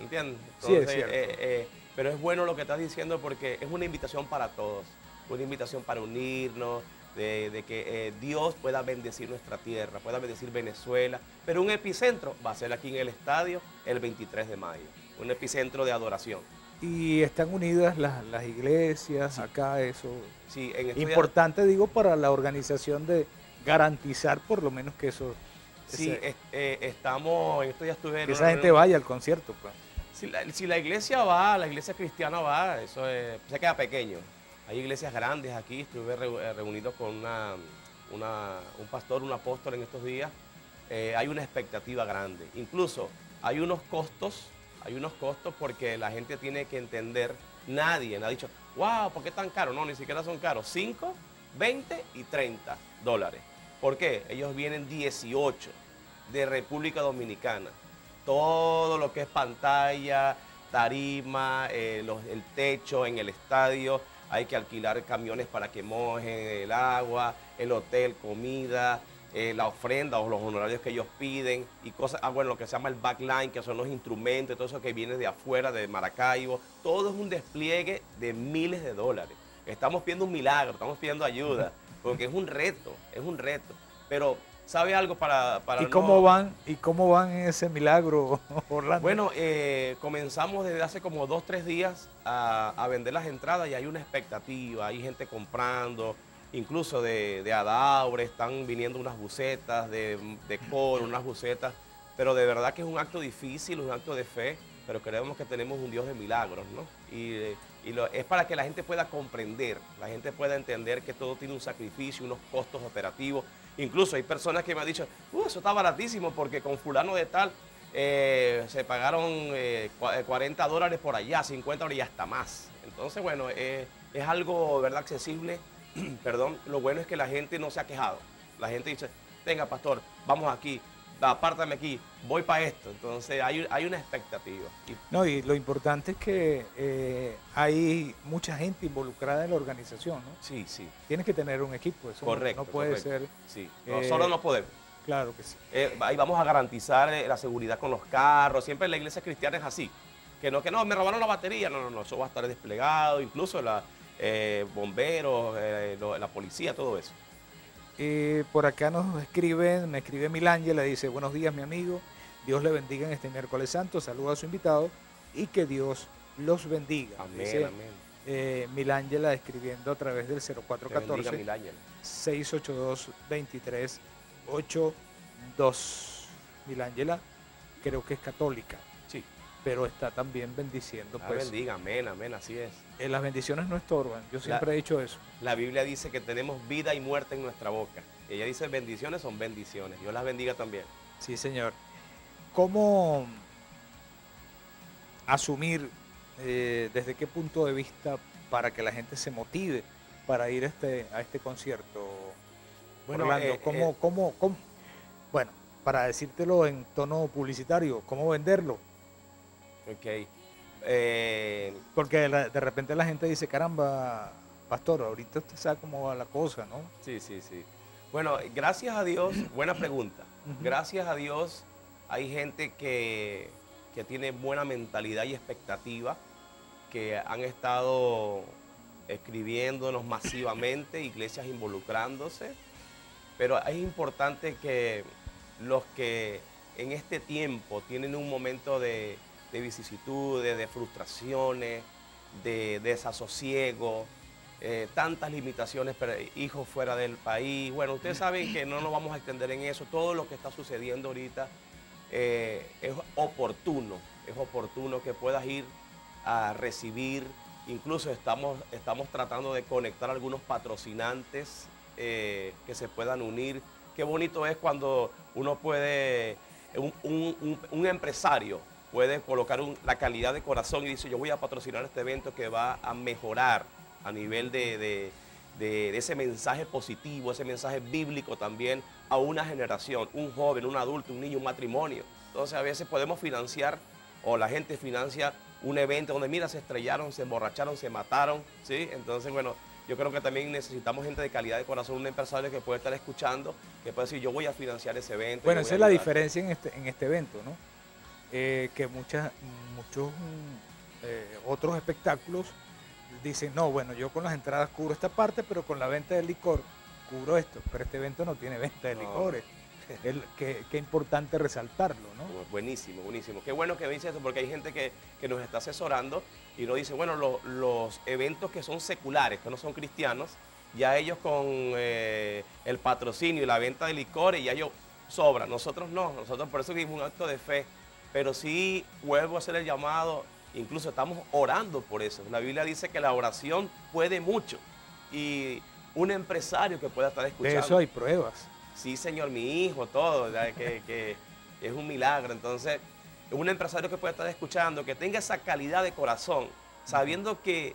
¿entiendes? Sí, es cierto. eh, eh, pero es bueno lo que estás diciendo porque es una invitación para todos, una invitación para unirnos, de, de que eh, Dios pueda bendecir nuestra tierra, pueda bendecir Venezuela, pero un epicentro va a ser aquí en el estadio el 23 de mayo, un epicentro de adoración. Y están unidas las, las iglesias, acá eso. Sí, en Importante, digo, para la organización de garantizar por lo menos que eso... Sí, ese- es- eh, estamos, en estos días estuve en que esa gente reunión- vaya al concierto, pues. Si la, si la iglesia va, la iglesia cristiana va, eso es- se queda pequeño. Hay iglesias grandes aquí, estuve eh, reunido con una, una- un pastor, un apóstol en estos días. Eh, hay una expectativa grande. Incluso hay unos costos, hay unos costos porque la gente tiene que entender, nadie ha dicho, wow, ¿por qué tan caro? No, ni siquiera son caros. 5, 20 y 30 dólares. ¿Por qué? Ellos vienen 18 de República Dominicana todo lo que es pantalla, tarima, eh, el techo en el estadio, hay que alquilar camiones para que mojen el agua, el hotel, comida, eh, la ofrenda o los honorarios que ellos piden y cosas, ah, bueno, lo que se llama el backline, que son los instrumentos, todo eso que viene de afuera, de Maracaibo, todo es un despliegue de miles de dólares. Estamos pidiendo un milagro, estamos pidiendo ayuda, porque es un reto, es un reto. Pero, ¿sabe algo para... para ¿Y no- cómo van? ¿Y cómo van en ese milagro, Orlando? bueno, eh, comenzamos desde hace como dos, tres días a, a vender las entradas y hay una expectativa, hay gente comprando, incluso de, de Adaure, están viniendo unas bucetas, de, de coro, unas bucetas pero de verdad que es un acto difícil, un acto de fe, pero creemos que tenemos un Dios de milagros, ¿no? Y, y lo- es para que la gente pueda comprender, la gente pueda entender que todo tiene un sacrificio, unos costos operativos. Incluso hay personas que me han dicho, uh, eso está baratísimo porque con fulano de tal eh, se pagaron eh, cua- eh, 40 dólares por allá, 50 dólares y hasta más. Entonces, bueno, eh, es algo, ¿verdad?, accesible. Perdón, lo bueno es que la gente no se ha quejado. La gente dice, venga, pastor, vamos aquí, apártame aquí, voy para esto. Entonces, hay, hay una expectativa. No, y lo importante es que eh, hay mucha gente involucrada en la organización, ¿no? Sí, sí. Tienes que tener un equipo, eso no- Correcto, no, puede correcto. ser. Sí, eh, nosotros no podemos. Claro que sí. Eh, ahí vamos a garantizar la seguridad con los carros. Siempre la iglesia cristiana es así. Que no, que no, me robaron la batería. No, no, no, eso va a estar desplegado. Incluso la, bomberos, lo- la policía, todo eso. Eh, por acá nos escriben, me escribe Milángela, dice, buenos días mi amigo, Dios le bendiga en este miércoles santo, saluda a su invitado y que Dios los bendiga. Amén, Dice, amén. eh, Milángela escribiendo a través del Te bendiga, 0414 Milángela. 682 2382. Milángela creo que es católica. Pero está también bendiciendo. Ah, Pues, bendiga, amén, amén, así es. eh, las bendiciones no estorban, yo siempre he dicho eso. La Biblia dice que tenemos vida y muerte en nuestra boca. Ella dice bendiciones son bendiciones. Dios las bendiga también. Sí, señor. ¿Cómo asumir eh, desde qué punto de vista para que la gente se motive para ir a este, a este concierto? Bueno, Orlando, eh, ¿cómo, cómo- cómo- bueno, para decírtelo en tono publicitario, ¿cómo venderlo? Ok. Eh, Porque la- de repente la gente dice, caramba, pastor, ahorita usted sabe cómo va la cosa, ¿no? Sí, sí, sí. Bueno, gracias a Dios, buena pregunta. Gracias a Dios hay gente que, que tiene buena mentalidad y expectativa, que han estado escribiéndonos masivamente, iglesias involucrándose, pero es importante que los que en este tiempo tienen un momento de, de vicisitudes, de frustraciones, de desasosiego, eh, tantas limitaciones, pero hijos fuera del país. Bueno, ustedes saben que no nos vamos a extender en eso. Todo lo que está sucediendo ahorita eh, es oportuno, es oportuno que puedas ir a recibir. Incluso estamos, estamos tratando de conectar algunos patrocinantes eh, que se puedan unir. Qué bonito es cuando uno puede, un empresario puede colocar un- la calidad de corazón y dice, yo voy a patrocinar este evento que va a mejorar a nivel de, de- de- de ese mensaje positivo, ese mensaje bíblico también a una generación, un joven, un adulto, un niño, un matrimonio. Entonces a veces podemos financiar o la gente financia un evento donde, mira, se estrellaron, se emborracharon, se mataron, ¿sí? Entonces, bueno, yo creo que también necesitamos gente de calidad de corazón, un empresario que puede estar escuchando, que puede decir, yo voy a financiar ese evento. Bueno, esa es la ayudar". diferencia en este, en este evento, ¿no? Eh, que muchas, muchos mm, eh, otros espectáculos dicen, no, bueno, yo con las entradas cubro esta parte, pero con la venta de licor cubro esto. Pero este evento no tiene venta de No. licores. Es qué, qué importante resaltarlo, ¿no? Buenísimo, buenísimo. Qué bueno que me dice eso porque hay gente que, que nos está asesorando y nos dice, bueno, lo- los eventos que son seculares, que no son cristianos, ya ellos con eh, el patrocinio y la venta de licores, ya ellos sobran. Nosotros no, nosotros por eso vivimos un acto de fe. Pero sí vuelvo a hacer el llamado, incluso estamos orando por eso. La Biblia dice que la oración puede mucho y un empresario que pueda estar De escuchando. eso hay pruebas. Sí, señor, mi hijo, todo, ya que, que es un milagro. Entonces, un empresario que pueda estar escuchando, que tenga esa calidad de corazón, sabiendo que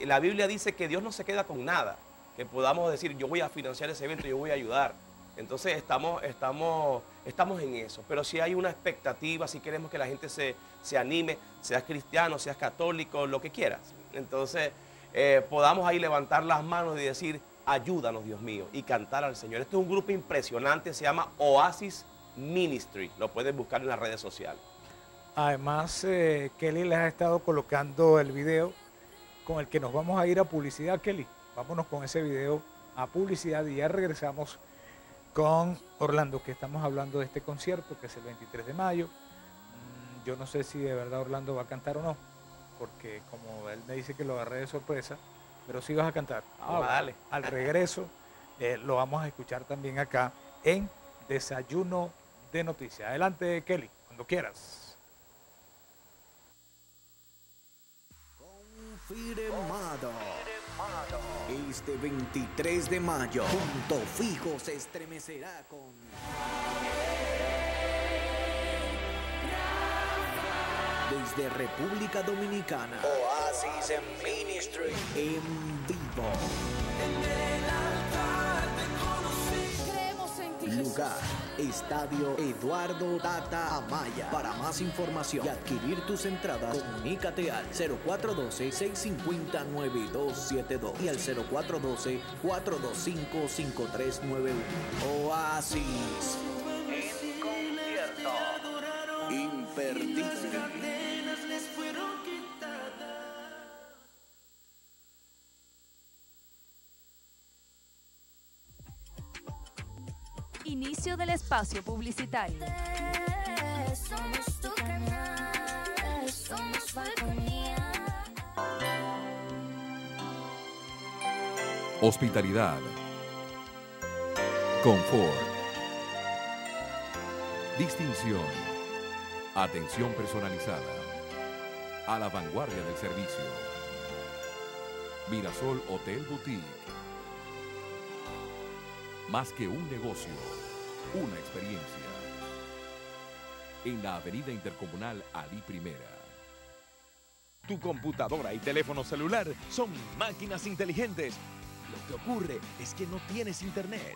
la Biblia dice que Dios no se queda con nada, que podamos decir, yo voy a financiar ese evento, yo voy a ayudar. Entonces, estamos, estamos, estamos en eso. Pero si hay una expectativa, si queremos que la gente se, se anime, seas cristiano, seas católico, lo que quieras. Entonces, eh, podamos ahí levantar las manos y decir, ayúdanos, Dios mío, y cantar al Señor. Este es un grupo impresionante, se llama Oasis Ministry. Lo puedes buscar en las redes sociales. Además, eh, Kelly les ha estado colocando el video con el que nos vamos a ir a publicidad, Kelly. Vámonos con ese video a publicidad y ya regresamos con Orlando, que estamos hablando de este concierto, que es el 23 de mayo. Mm, Yo no sé si de verdad Orlando va a cantar o no, porque como él me dice que lo agarré de sorpresa, pero sí vas a cantar. Ah, dale. Al regreso eh, lo vamos a escuchar también acá en Desayuno de noticias. Adelante, Kelly, cuando quieras. Confirmado. Este 23 de mayo, Punto Fijo se estremecerá con... Desde República Dominicana, Oasis en Ministry, en vivo. Lugar, Estadio Eduardo Tata Amaya. Para más información y adquirir tus entradas, comunícate al 0412-650-9272 y al 0412-425-5391. Oasis. En concierto. Imperdible. Inicio del espacio publicitario. Somos tu canal, somos Falconía. Hospitalidad. Confort. Distinción. Atención personalizada. A la vanguardia del servicio. Mirasol Hotel Boutique. Más que un negocio, una experiencia. En la Avenida Intercomunal Ali Primera. Tu computadora y teléfono celular son máquinas inteligentes. Lo que ocurre es que no tienes internet.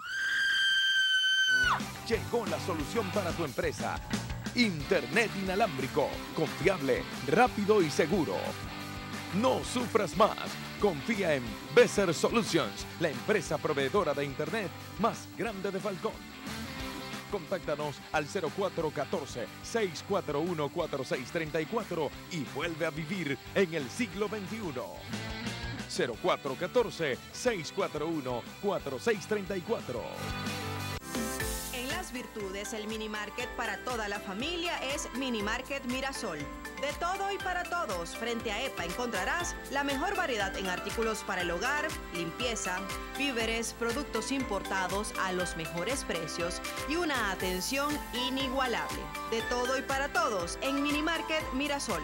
Llegó la solución para tu empresa. Internet inalámbrico, confiable, rápido y seguro. No sufras más. Confía en Besser Solutions, la empresa proveedora de Internet más grande de Falcón. Contáctanos al 0414-641-4634 y vuelve a vivir en el siglo XXI. 0414-641-4634. Virtudes, el mini market para toda la familia es Mini Market Mirasol. De todo y para todos, frente a EPA encontrarás la mejor variedad en artículos para el hogar, limpieza, víveres, productos importados a los mejores precios y una atención inigualable. De todo y para todos en Mini Market Mirasol.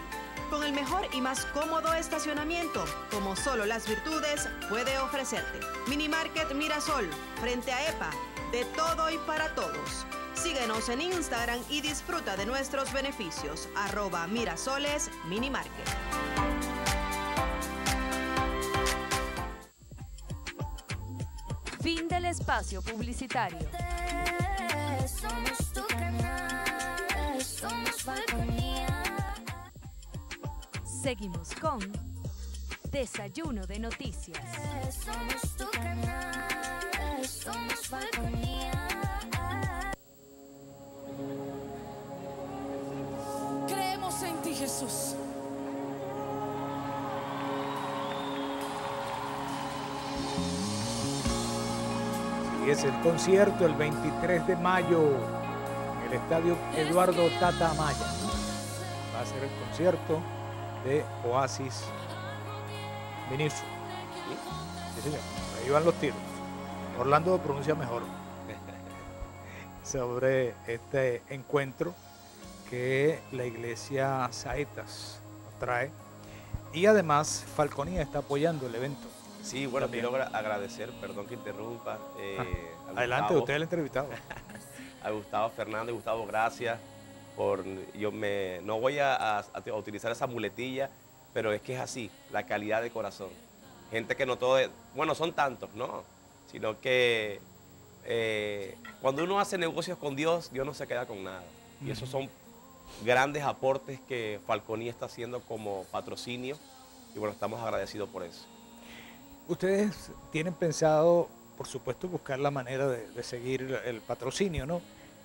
Con el mejor y más cómodo estacionamiento, como solo las virtudes puede ofrecerte. Mini Market Mirasol, frente a EPA, de todo y para todos. Síguenos en Instagram y disfruta de nuestros beneficios. Arroba Mirasoles Mini Market. Fin del espacio publicitario. Somos tu canal, somos. Seguimos con Desayuno de Noticias. Somos tu canal, Creemos en ti, Jesús. Y es el concierto el 23 de mayo en el estadio Eduardo Tata Amaya. Va a ser el concierto de Oasis Ministro. Ahí van los tiros. Orlando lo pronuncia mejor sobre este encuentro que la iglesia Saetas nos trae. Y además Falconía está apoyando el evento. Sí, bueno, También. quiero agra- agradecer, perdón que interrumpa. eh, Ah, adelante, Gustavo, usted es el entrevistado. a Gustavo Fernández, Gustavo, gracias por, yo me, no voy a, a- a utilizar esa muletilla, pero es que es así, la calidad de corazón. Gente que no todo, es- bueno, son tantos, ¿no? Sino que eh, cuando uno hace negocios con Dios, Dios no se queda con nada. Y esos son grandes aportes que Falconía está haciendo como patrocinio. Y bueno, estamos agradecidos por eso. Ustedes tienen pensado, por supuesto, buscar la manera de, de seguir el- el patrocinio, ¿no?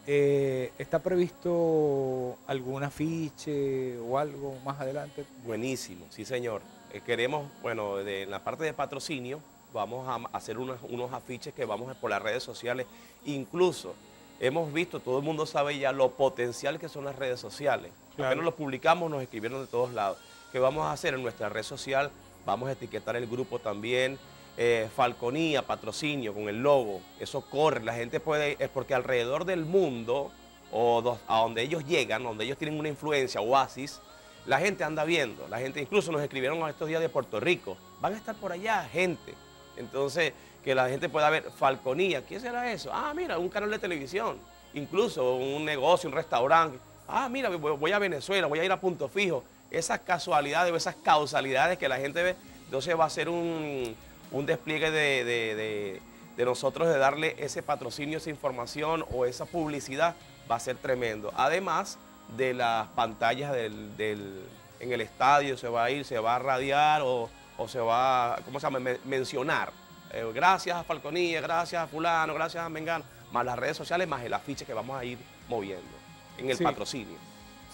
Eh, ¿Está previsto algún afiche o algo más adelante? Buenísimo, sí señor. Eh, queremos, bueno, de, en la parte de patrocinio, vamos a hacer unos, unos afiches que vamos a- por las redes sociales. Incluso hemos visto, todo el mundo sabe ya lo potencial que son las redes sociales. Claro. Apenas lo publicamos, nos escribieron de todos lados. ¿Qué vamos a hacer en nuestra red social? Vamos a etiquetar el grupo también. eh, Falconía, patrocinio, con el logo. Eso corre. La gente puede, es porque alrededor del mundo, o dos- a donde ellos llegan, donde ellos tienen una influencia, oasis, la gente anda viendo. La gente incluso nos escribieron estos días de Puerto Rico. Van a estar por allá gente. Entonces, que la gente pueda ver Falconía. ¿Qué será eso? Ah, mira, un canal de televisión. Incluso un negocio, un restaurante. Ah, mira, voy a Venezuela, voy a ir a Punto Fijo. Esas casualidades o esas causalidades que la gente ve. Entonces va a ser un, un despliegue de, de- de- de nosotros de darle ese patrocinio, esa información o esa publicidad. Va a ser tremendo. Además de las pantallas del, del- en el estadio, se va a ir, se va a radiar o, o se va, ¿cómo se llama? Men- mencionar. Eh, gracias a Falconía, gracias a fulano, gracias a Mengano, más las redes sociales, más el afiche que vamos a ir moviendo en el Sí. patrocinio.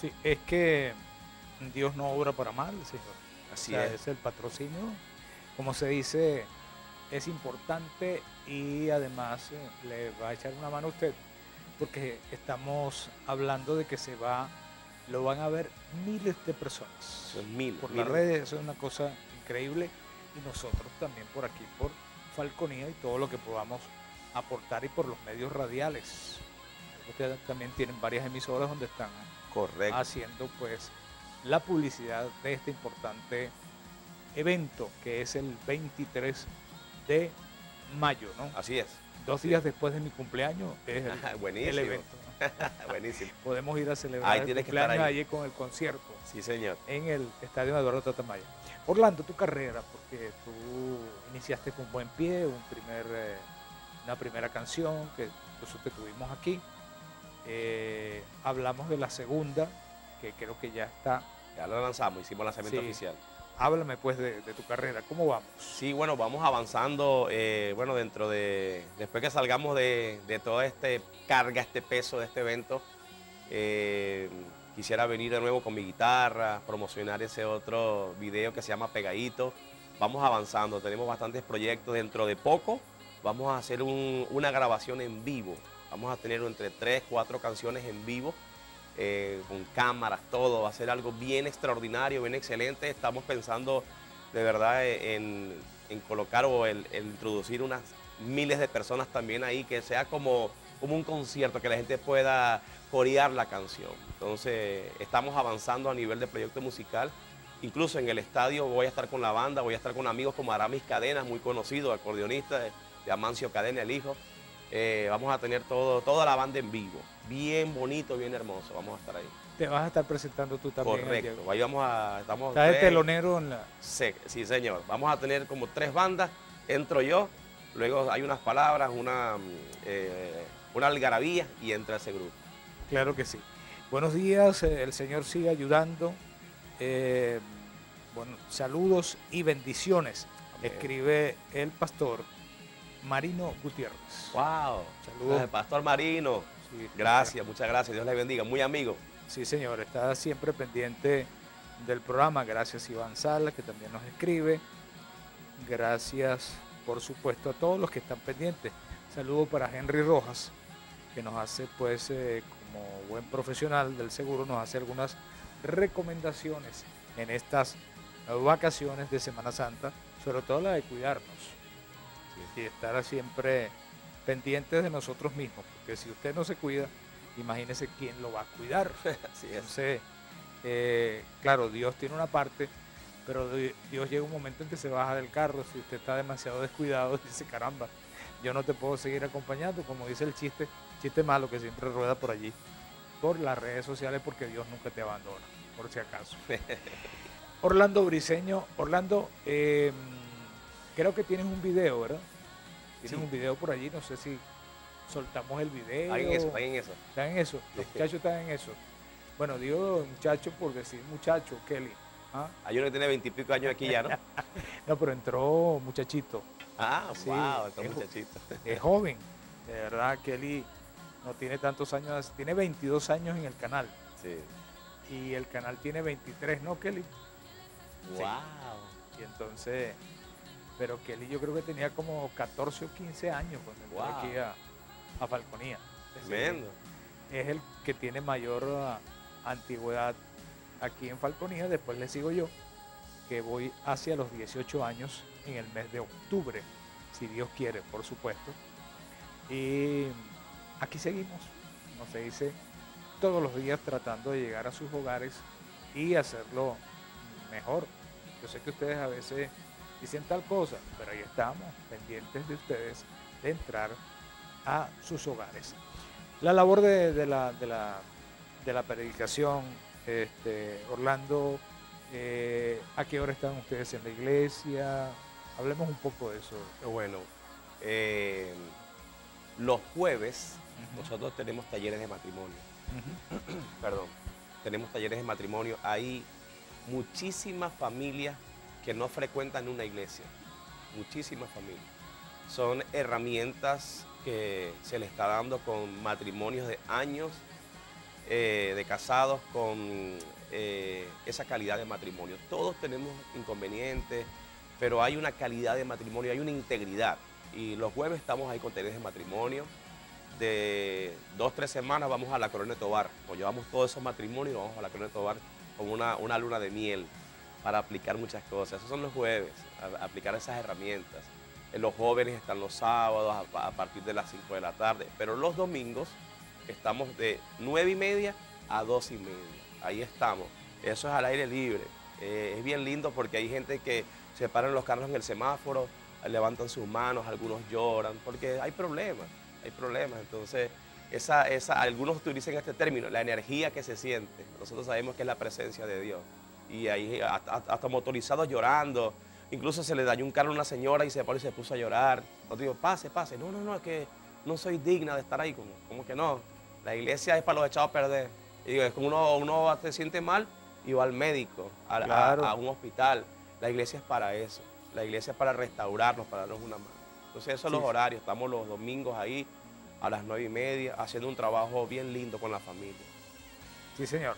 Sí, es que Dios no obra para mal, Señor. Así O sea, es. el patrocinio, como se dice, es importante y además eh, le va a echar una mano a usted, porque estamos hablando de que se va, lo van a ver miles de personas. Son mil, Por miles. las redes, eso es una cosa increíble. Y nosotros también por aquí, por Falconía y todo lo que podamos aportar y por los medios radiales. Ustedes también tienen varias emisoras donde están Correcto. haciendo pues la publicidad de este importante evento que es el 23 de mayo, ¿no? Así es. Dos días después de mi cumpleaños es el, evento. Buenísimo. Podemos ir a celebrar Ahí el tienes que estar cumpleaños ahí. allí con el concierto Sí, señor. en el Estadio Eduardo Tatamaya. Orlando, tu carrera, porque tú iniciaste con buen pie, un primer, eh, una primera canción que incluso te tuvimos aquí. Eh, hablamos de la segunda, que creo que ya está. Ya lo lanzamos, hicimos lanzamiento Sí. oficial. Háblame pues de, tu carrera, ¿cómo vamos? Sí, bueno, vamos avanzando, eh, bueno, dentro de, después que salgamos de, de toda este carga, este peso de este evento, eh, quisiera venir de nuevo con mi guitarra, promocionar ese otro video que se llama Pegadito. Vamos avanzando, tenemos bastantes proyectos, dentro de poco vamos a hacer un- una grabación en vivo, vamos a tener entre tres, cuatro canciones en vivo eh, con cámaras, todo, va a ser algo bien extraordinario, bien excelente. Estamos pensando de verdad en, en colocar o el introducir unas miles de personas también ahí, que sea como, como un concierto, que la gente pueda corear la canción. Entonces, estamos avanzando a nivel de proyecto musical. Incluso en el estadio voy a estar con la banda, voy a estar con amigos como Aramis Cadenas, muy conocido, acordeonista de, de Amancio Cadena, el hijo. Eh, vamos a tener todo, toda la banda en vivo. Bien bonito, bien hermoso. Vamos a estar ahí. Te vas a estar presentando tú también. Correcto. Ahí vamos a. Estamos Estás de tres- telonero en la... Sí, sí, señor. Vamos a tener como tres bandas. Entro yo, luego hay unas palabras, una, mm, eh, una algarabía y entra ese grupo. Claro que sí. Buenos días, eh, el Señor sigue ayudando. Eh, bueno, saludos y bendiciones. Amén. Escribe el pastor Marino Gutiérrez. ¡Wow! Saludos. Pastor Marino. Sí, Gracias, muchas gracias. Dios le bendiga. Muy amigo. Sí, señor, está siempre pendiente del programa. Gracias Iván Salas, que también nos escribe. Gracias, por supuesto, a todos los que están pendientes. Saludo para Henry Rojas, que nos hace, pues, eh, como buen profesional del seguro, nos hace algunas recomendaciones en estas vacaciones de Semana Santa, sobre todo la de cuidarnos y estar siempre pendientes de nosotros mismos, porque si usted no se cuida, imagínese quién lo va a cuidar. Así es. Entonces, eh, claro, Dios tiene una parte, pero di- Dios llega un momento en que se baja del carro. Si usted está demasiado descuidado, dice, caramba, yo no te puedo seguir acompañando, como dice el chiste, chiste malo que siempre rueda por allí, por las redes sociales, porque Dios nunca te abandona, por si acaso. Orlando Briseño, Orlando, eh, creo que tienes un video, ¿verdad? Tienes Sí. un video por allí, no sé si soltamos el video. Ahí en eso, ahí en eso. Están en eso, los muchachos están en eso. Bueno, digo muchacho por decir muchacho, Kelly. ¿ah? Hay uno que tiene veintipico años aquí ya, ¿no? No, pero entró muchachito. Ah, Sí, wow, es jo- muchachito. Es joven. De verdad, Kelly no tiene tantos años, tiene 22 años en el canal. Sí. Y el canal tiene 23, ¿no, Kelly? Sí. Wow. Y entonces, pero Kelly yo creo que tenía como 14 o 15 años cuando entró Wow. aquí a, a Falconía. Es el que tiene mayor ah, antigüedad aquí en Falconía. Después le sigo yo, que voy hacia los 18 años en el mes de octubre, si Dios quiere, por supuesto. Y aquí seguimos, como se dice, todos los días tratando de llegar a sus hogares y hacerlo mejor. Yo sé que ustedes a veces dicen tal cosa, pero ahí estamos, pendientes de ustedes de entrar a sus hogares. La labor de, de la, de, la, de la predicación, este, Orlando, eh, ¿a qué hora están ustedes en la iglesia? Hablemos un poco de eso. Bueno, eh, los jueves nosotros tenemos talleres de matrimonio. Perdón, tenemos talleres de matrimonio. Hay muchísimas familias que no frecuentan una iglesia. Muchísimas familias. Son herramientas que se le está dando con matrimonios de años eh, de casados con eh, esa calidad de matrimonio. Todos tenemos inconvenientes, pero hay una calidad de matrimonio, hay una integridad. Y los jueves estamos ahí con talleres de matrimonio. De dos, tres semanas vamos a la Corona de Tobar. Nos llevamos todos esos matrimonios y vamos a la Corona de Tobar con una, una luna de miel para aplicar muchas cosas. Esos son los jueves, aplicar esas herramientas. Eh, Los jóvenes están los sábados a, partir de las 5 de la tarde, pero los domingos estamos de 9 y media a 2 y media. Ahí estamos. Eso es al aire libre. Eh, es bien lindo porque hay gente que se paran los carros en el semáforo, levantan sus manos, algunos lloran, porque hay problemas, hay problemas. Entonces, esa, esa, algunos utilizan este término, la energía que se siente. Nosotros sabemos que es la presencia de Dios. Y ahí hasta, hasta motorizados llorando. Incluso se le dañó un carro a una señora y se paró y se puso a llorar. Yo digo, pase, pase. No, no, no, es que no soy digna de estar ahí. Como, como que no. La iglesia es para los echados a perder. Y digo, es que uno, uno se siente mal y va al médico, a, a- Claro. a un hospital. La iglesia es para eso. La iglesia es para restaurarnos, para darnos una mano. Entonces, esos son los horarios. Estamos los domingos ahí a las nueve y media haciendo un trabajo bien lindo con la familia. Sí, señor.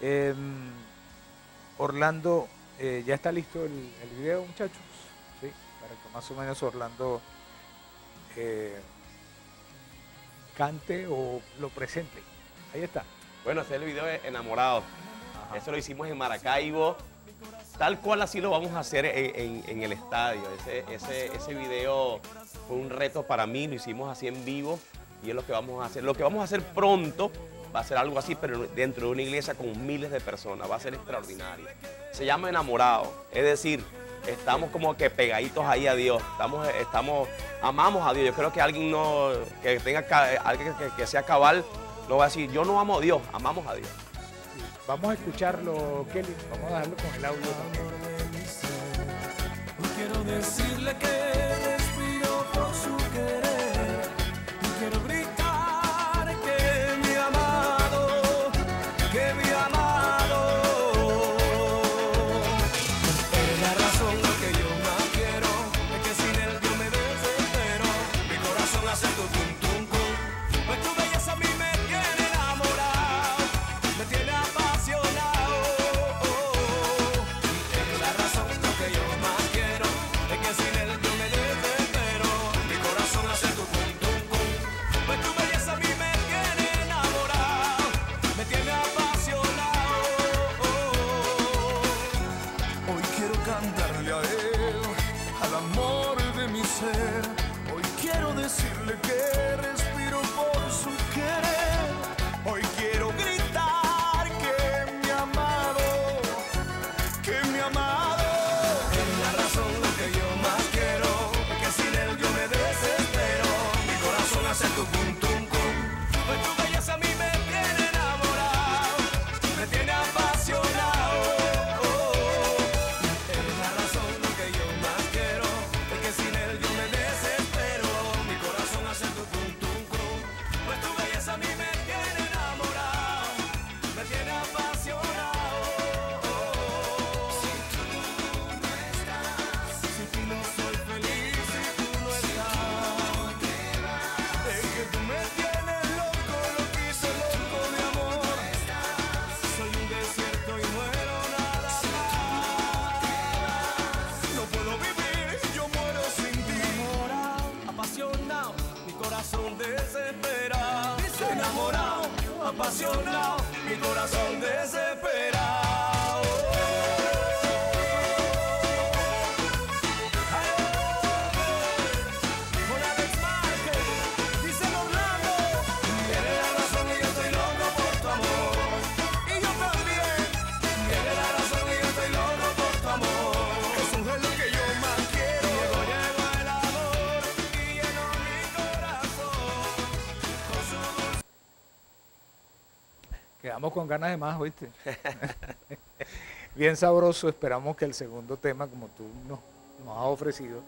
Em, Orlando, eh, ¿ya está listo el, el video, muchachos? Sí, para que más o menos Orlando eh, cante o lo presente. Ahí está. Bueno, es el video de Enamorado. Eso lo hicimos en Maracaibo. Tal cual así lo vamos a hacer en, en- en el estadio. Ese, ese, ese video fue un reto para mí, lo hicimos así en vivo y es lo que vamos a hacer. Lo que vamos a hacer pronto va a ser algo así, pero dentro de una iglesia con miles de personas. Va a ser extraordinario. Se llama Enamorado. Es decir, estamos como que pegaditos ahí a Dios. Estamos, estamos, amamos a Dios. Yo creo que alguien no, que tenga alguien que, que sea cabal, no va a decir, yo no amo a Dios, amamos a Dios. Vamos a escucharlo, Kelly. Vamos a dejarlo con el audio también. Quiero decirle que con ganas de más, ¿oíste? Bien sabroso, esperamos que el segundo tema, como tú nos, nos has ofrecido,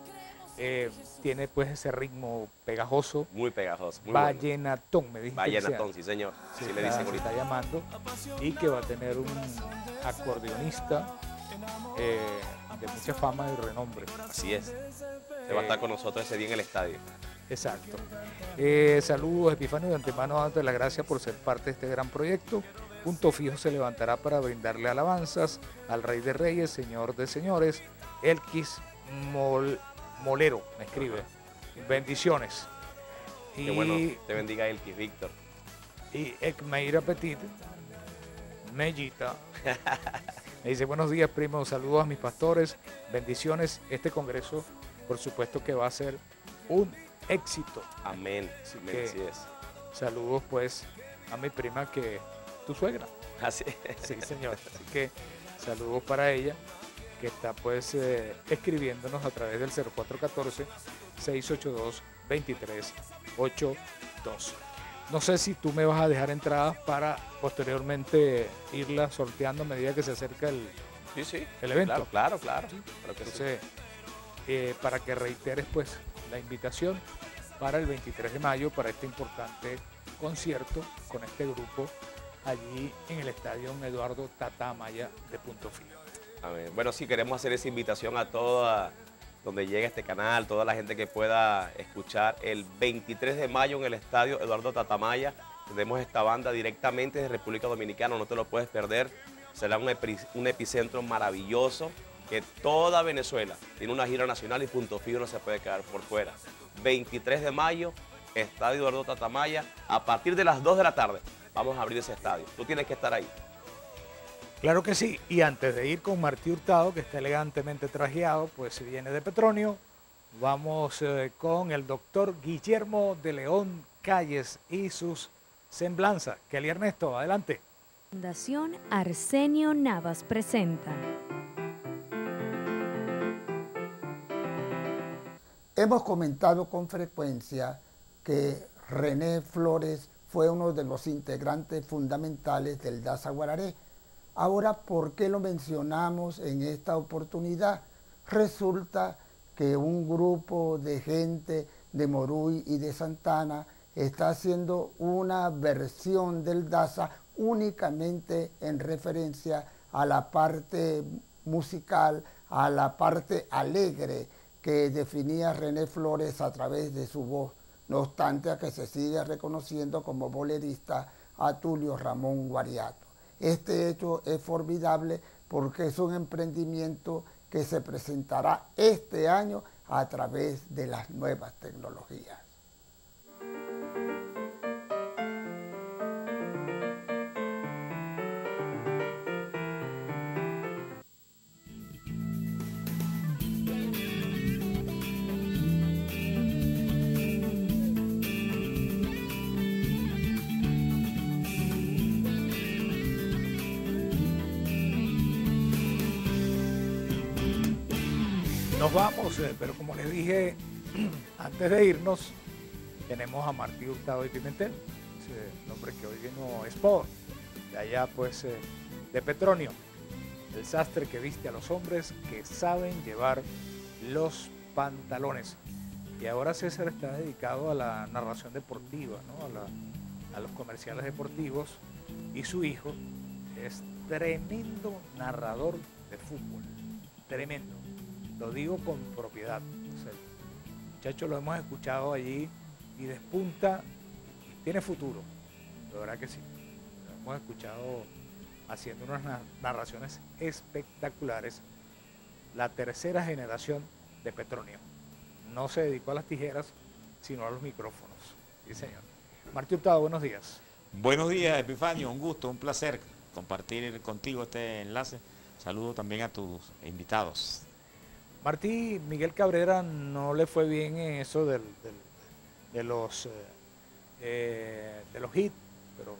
eh, tiene pues ese ritmo pegajoso. Muy pegajoso. Muy bueno. vallenatón, me dijiste. Vallenatón, sí señor. Sí, Sí, le dicen ahorita. está llamando y que va a tener un acordeonista eh, de mucha fama y renombre. Así es. Se va a estar con nosotros ese día en el estadio. Exacto. Eh, saludos, Epifanio, de antemano dándote las gracias por ser parte de este gran proyecto. Punto Fijo se levantará para brindarle alabanzas al Rey de Reyes, Señor de Señores, Elquis Mol- Molero, me escribe. Bendiciones. Qué bueno, te bendiga Elkis, Víctor. Y Ekmeira Petit, Mellita, me dice buenos días primo, saludos a mis pastores, bendiciones. Este congreso, por supuesto que va a ser un éxito. Amén. Así Amén, que así es. saludos pues a mi prima que tu suegra. Así es. Sí, señor. Así que saludos para ella que está pues eh, escribiéndonos a través del 0414-682-2382. No sé si tú me vas a dejar entradas para posteriormente irla sorteando a medida que se acerca el, Sí, sí. el evento. Claro, claro, claro. Claro que sí. Entonces, eh, para que reiteres pues la invitación para el 23 de mayo para este importante concierto con este grupo allí en el estadio Eduardo Tata Amaya de Punto Fijo. Bueno, sí, queremos hacer esa invitación a toda, donde llegue este canal, toda la gente que pueda escuchar el 23 de mayo en el estadio Eduardo Tatamaya. Tenemos esta banda directamente de República Dominicana, no te lo puedes perder. Será un, un epicentro maravilloso que toda Venezuela tiene una gira nacional y Punto Fijo no se puede quedar por fuera. 23 de mayo, Estadio Eduardo Tatamaya, a partir de las 2 de la tarde vamos a abrir ese estadio. Tú tienes que estar ahí. Claro que sí, y antes de ir con Martí Hurtado, que está elegantemente trajeado, pues viene de Petronio, vamos eh, con el doctor Guillermo de León Calles y sus semblanzas. Kelly Ernesto, adelante. Fundación Arsenio Navas presenta. Hemos comentado con frecuencia que René Flores fue uno de los integrantes fundamentales del Daza Guararé. Ahora, ¿por qué lo mencionamos en esta oportunidad? Resulta que un grupo de gente de Moruy y de Santana está haciendo una versión del Daza únicamente en referencia a la parte musical, a la parte alegre que definía René Flores a través de su voz, no obstante a que se sigue reconociendo como bolerista a Tulio Ramón Guariato. Este hecho es formidable porque es un emprendimiento que se presentará este año a través de las nuevas tecnologías. Pero como les dije antes de irnos, tenemos a Martí Hurtado y Pimentel, ese nombre que hoy vino Sport, de allá pues eh, de Petronio, el sastre que viste a los hombres que saben llevar los pantalones. Y ahora César está dedicado a la narración deportiva, a los comerciales deportivos, y su hijo es tremendo narrador de fútbol, tremendo lo digo con propiedad. O lo hemos escuchado allí y despunta, tiene futuro, de verdad que sí. Lo hemos escuchado haciendo unas na- narraciones espectaculares. La tercera generación de Petronio. No se dedicó a las tijeras, sino a los micrófonos. Sí, señor. Martín Hurtado, buenos días. Buenos días, Epifanio. Un gusto, un placer compartir contigo este enlace. Saludo también a tus invitados. Martí, Miguel Cabrera no le fue bien en eso del, del- de los eh, eh, de los hits, pero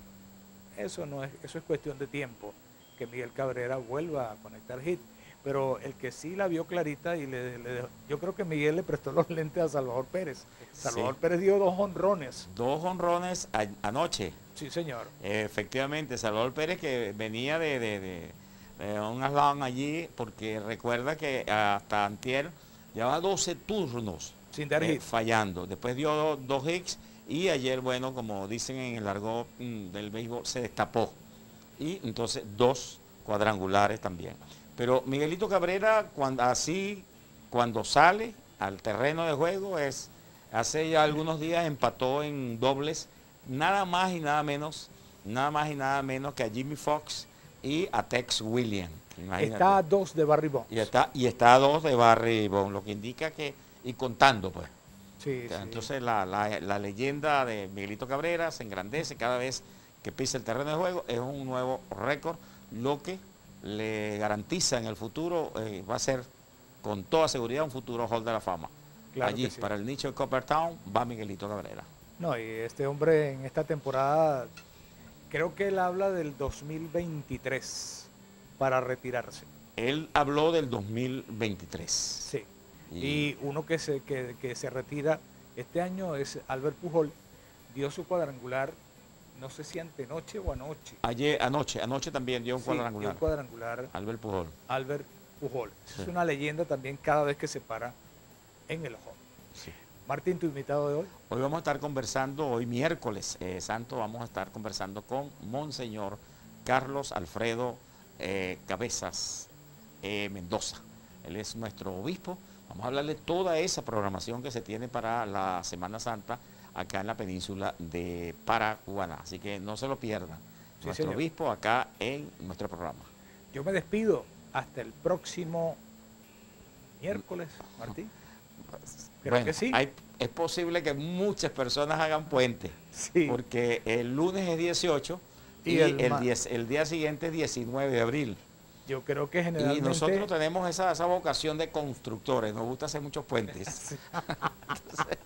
eso no es, eso es cuestión de tiempo, que Miguel Cabrera vuelva a conectar hits. pero el que sí la vio clarita y le, le dejó- yo creo que Miguel le prestó los lentes a Salvador Pérez. Salvador Sí. Pérez dio dos honrones. Dos honrones a- anoche. Sí, señor. Efectivamente, Salvador Pérez que venía de, de, de- de un slam allí, porque recuerda que hasta Antier llevaba 12 turnos Sin dar eh, fallando. Después dio do- dos hits y ayer, bueno, como dicen en el argot mm, del béisbol, se destapó. Y entonces dos cuadrangulares también. Pero Miguelito Cabrera, cuando, así, cuando sale al terreno de juego, es hace ya algunos días empató en dobles, nada más y nada menos, nada más y nada menos que a Jimmy Fox y a Tex William. Imagínate. Está a dos de Barry Bonds. Y está, y está a dos de Barry Bonds, lo que indica que, y contando pues. Sí, sí. Entonces la, la- la leyenda de Miguelito Cabrera se engrandece cada vez que pisa el terreno de juego, es un nuevo récord, lo que le garantiza en el futuro, eh, va a ser con toda seguridad un futuro Hall de la Fama. Claro Allí, sí. para el nicho de Coppertown, va Miguelito Cabrera. No, y este hombre en esta temporada, creo que él habla del 2023 para retirarse. Él habló del 2023. Sí. Y- Y uno que se, que, que se retira este año es Albert Pujol. Dio su cuadrangular, no sé si antenoche o anoche. Ayer, anoche, anoche también dio un Sí, dio cuadrangular. un cuadrangular Albert Pujol. Albert Pujol. Sí. Es una leyenda también cada vez que se para en el ojo. Martín, tu invitado de hoy. Hoy vamos a estar conversando, hoy miércoles eh, santo, vamos a estar conversando con Monseñor Carlos Alfredo eh, Cabezas eh, Mendoza. Él es nuestro obispo. Vamos a hablarle toda esa programación que se tiene para la Semana Santa acá en la península de Paraguaná. Así que no se lo pierdan. Sí, nuestro señor. obispo acá en nuestro programa. Yo me despido hasta el próximo miércoles, Martín. Creo Bueno, que sí. hay- es posible que muchas personas hagan puente. Sí. Porque el lunes es 18 y, Y el el, ma- 10 el día siguiente es 19 de abril. Yo creo que Y generalmente... nosotros tenemos esa, esa vocación de constructores, nos gusta hacer muchos puentes. Entonces,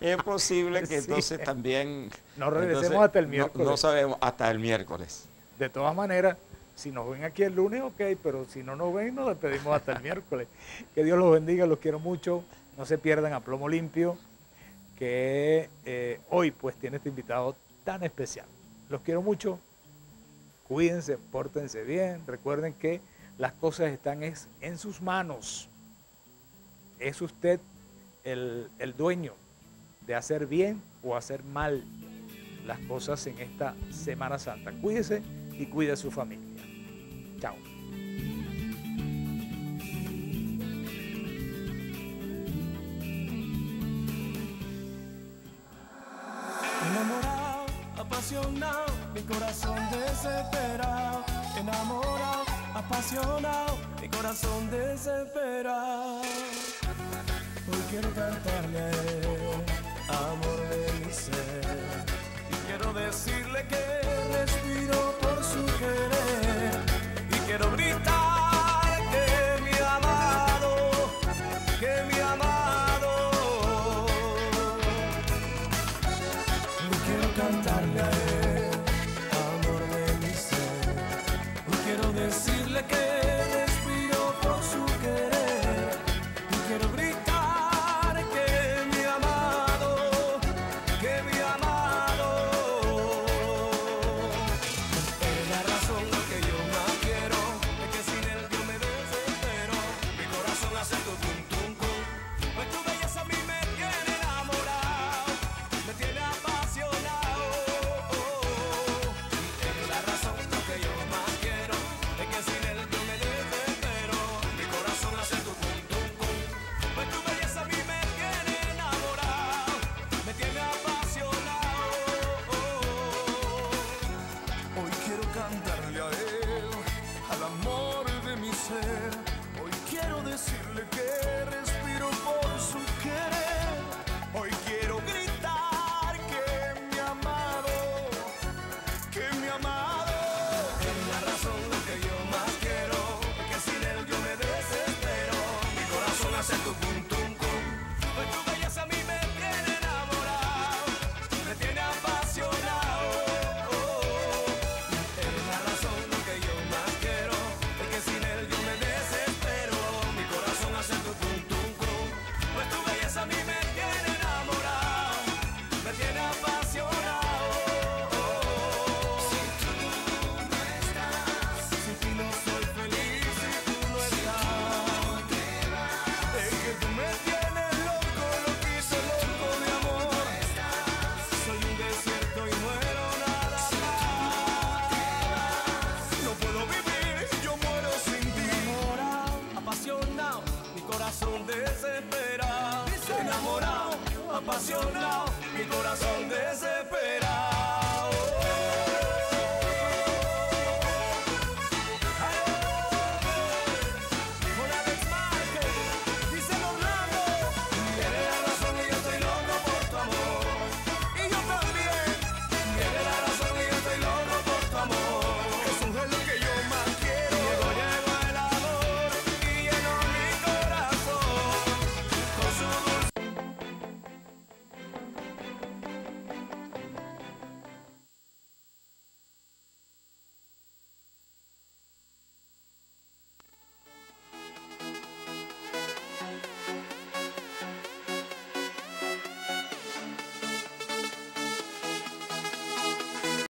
es posible que Sí. entonces también... No regresemos entonces, hasta el no- miércoles. No, sabemos, hasta el miércoles. De todas maneras, si nos ven aquí el lunes, ok, pero si no nos ven, nos despedimos hasta el miércoles. Que Dios los bendiga, los quiero mucho. No se pierdan a Plomo Limpio, que eh, hoy pues tiene este invitado tan especial. Los quiero mucho. Cuídense, pórtense bien. Recuerden que las cosas están es, en sus manos. Es usted el, el dueño de hacer bien o hacer mal las cosas en esta Semana Santa. Cuídese y cuide a su familia. Chao. Corazón desesperado. Hoy quiero cantarle amor de mi ser. Y quiero decirle que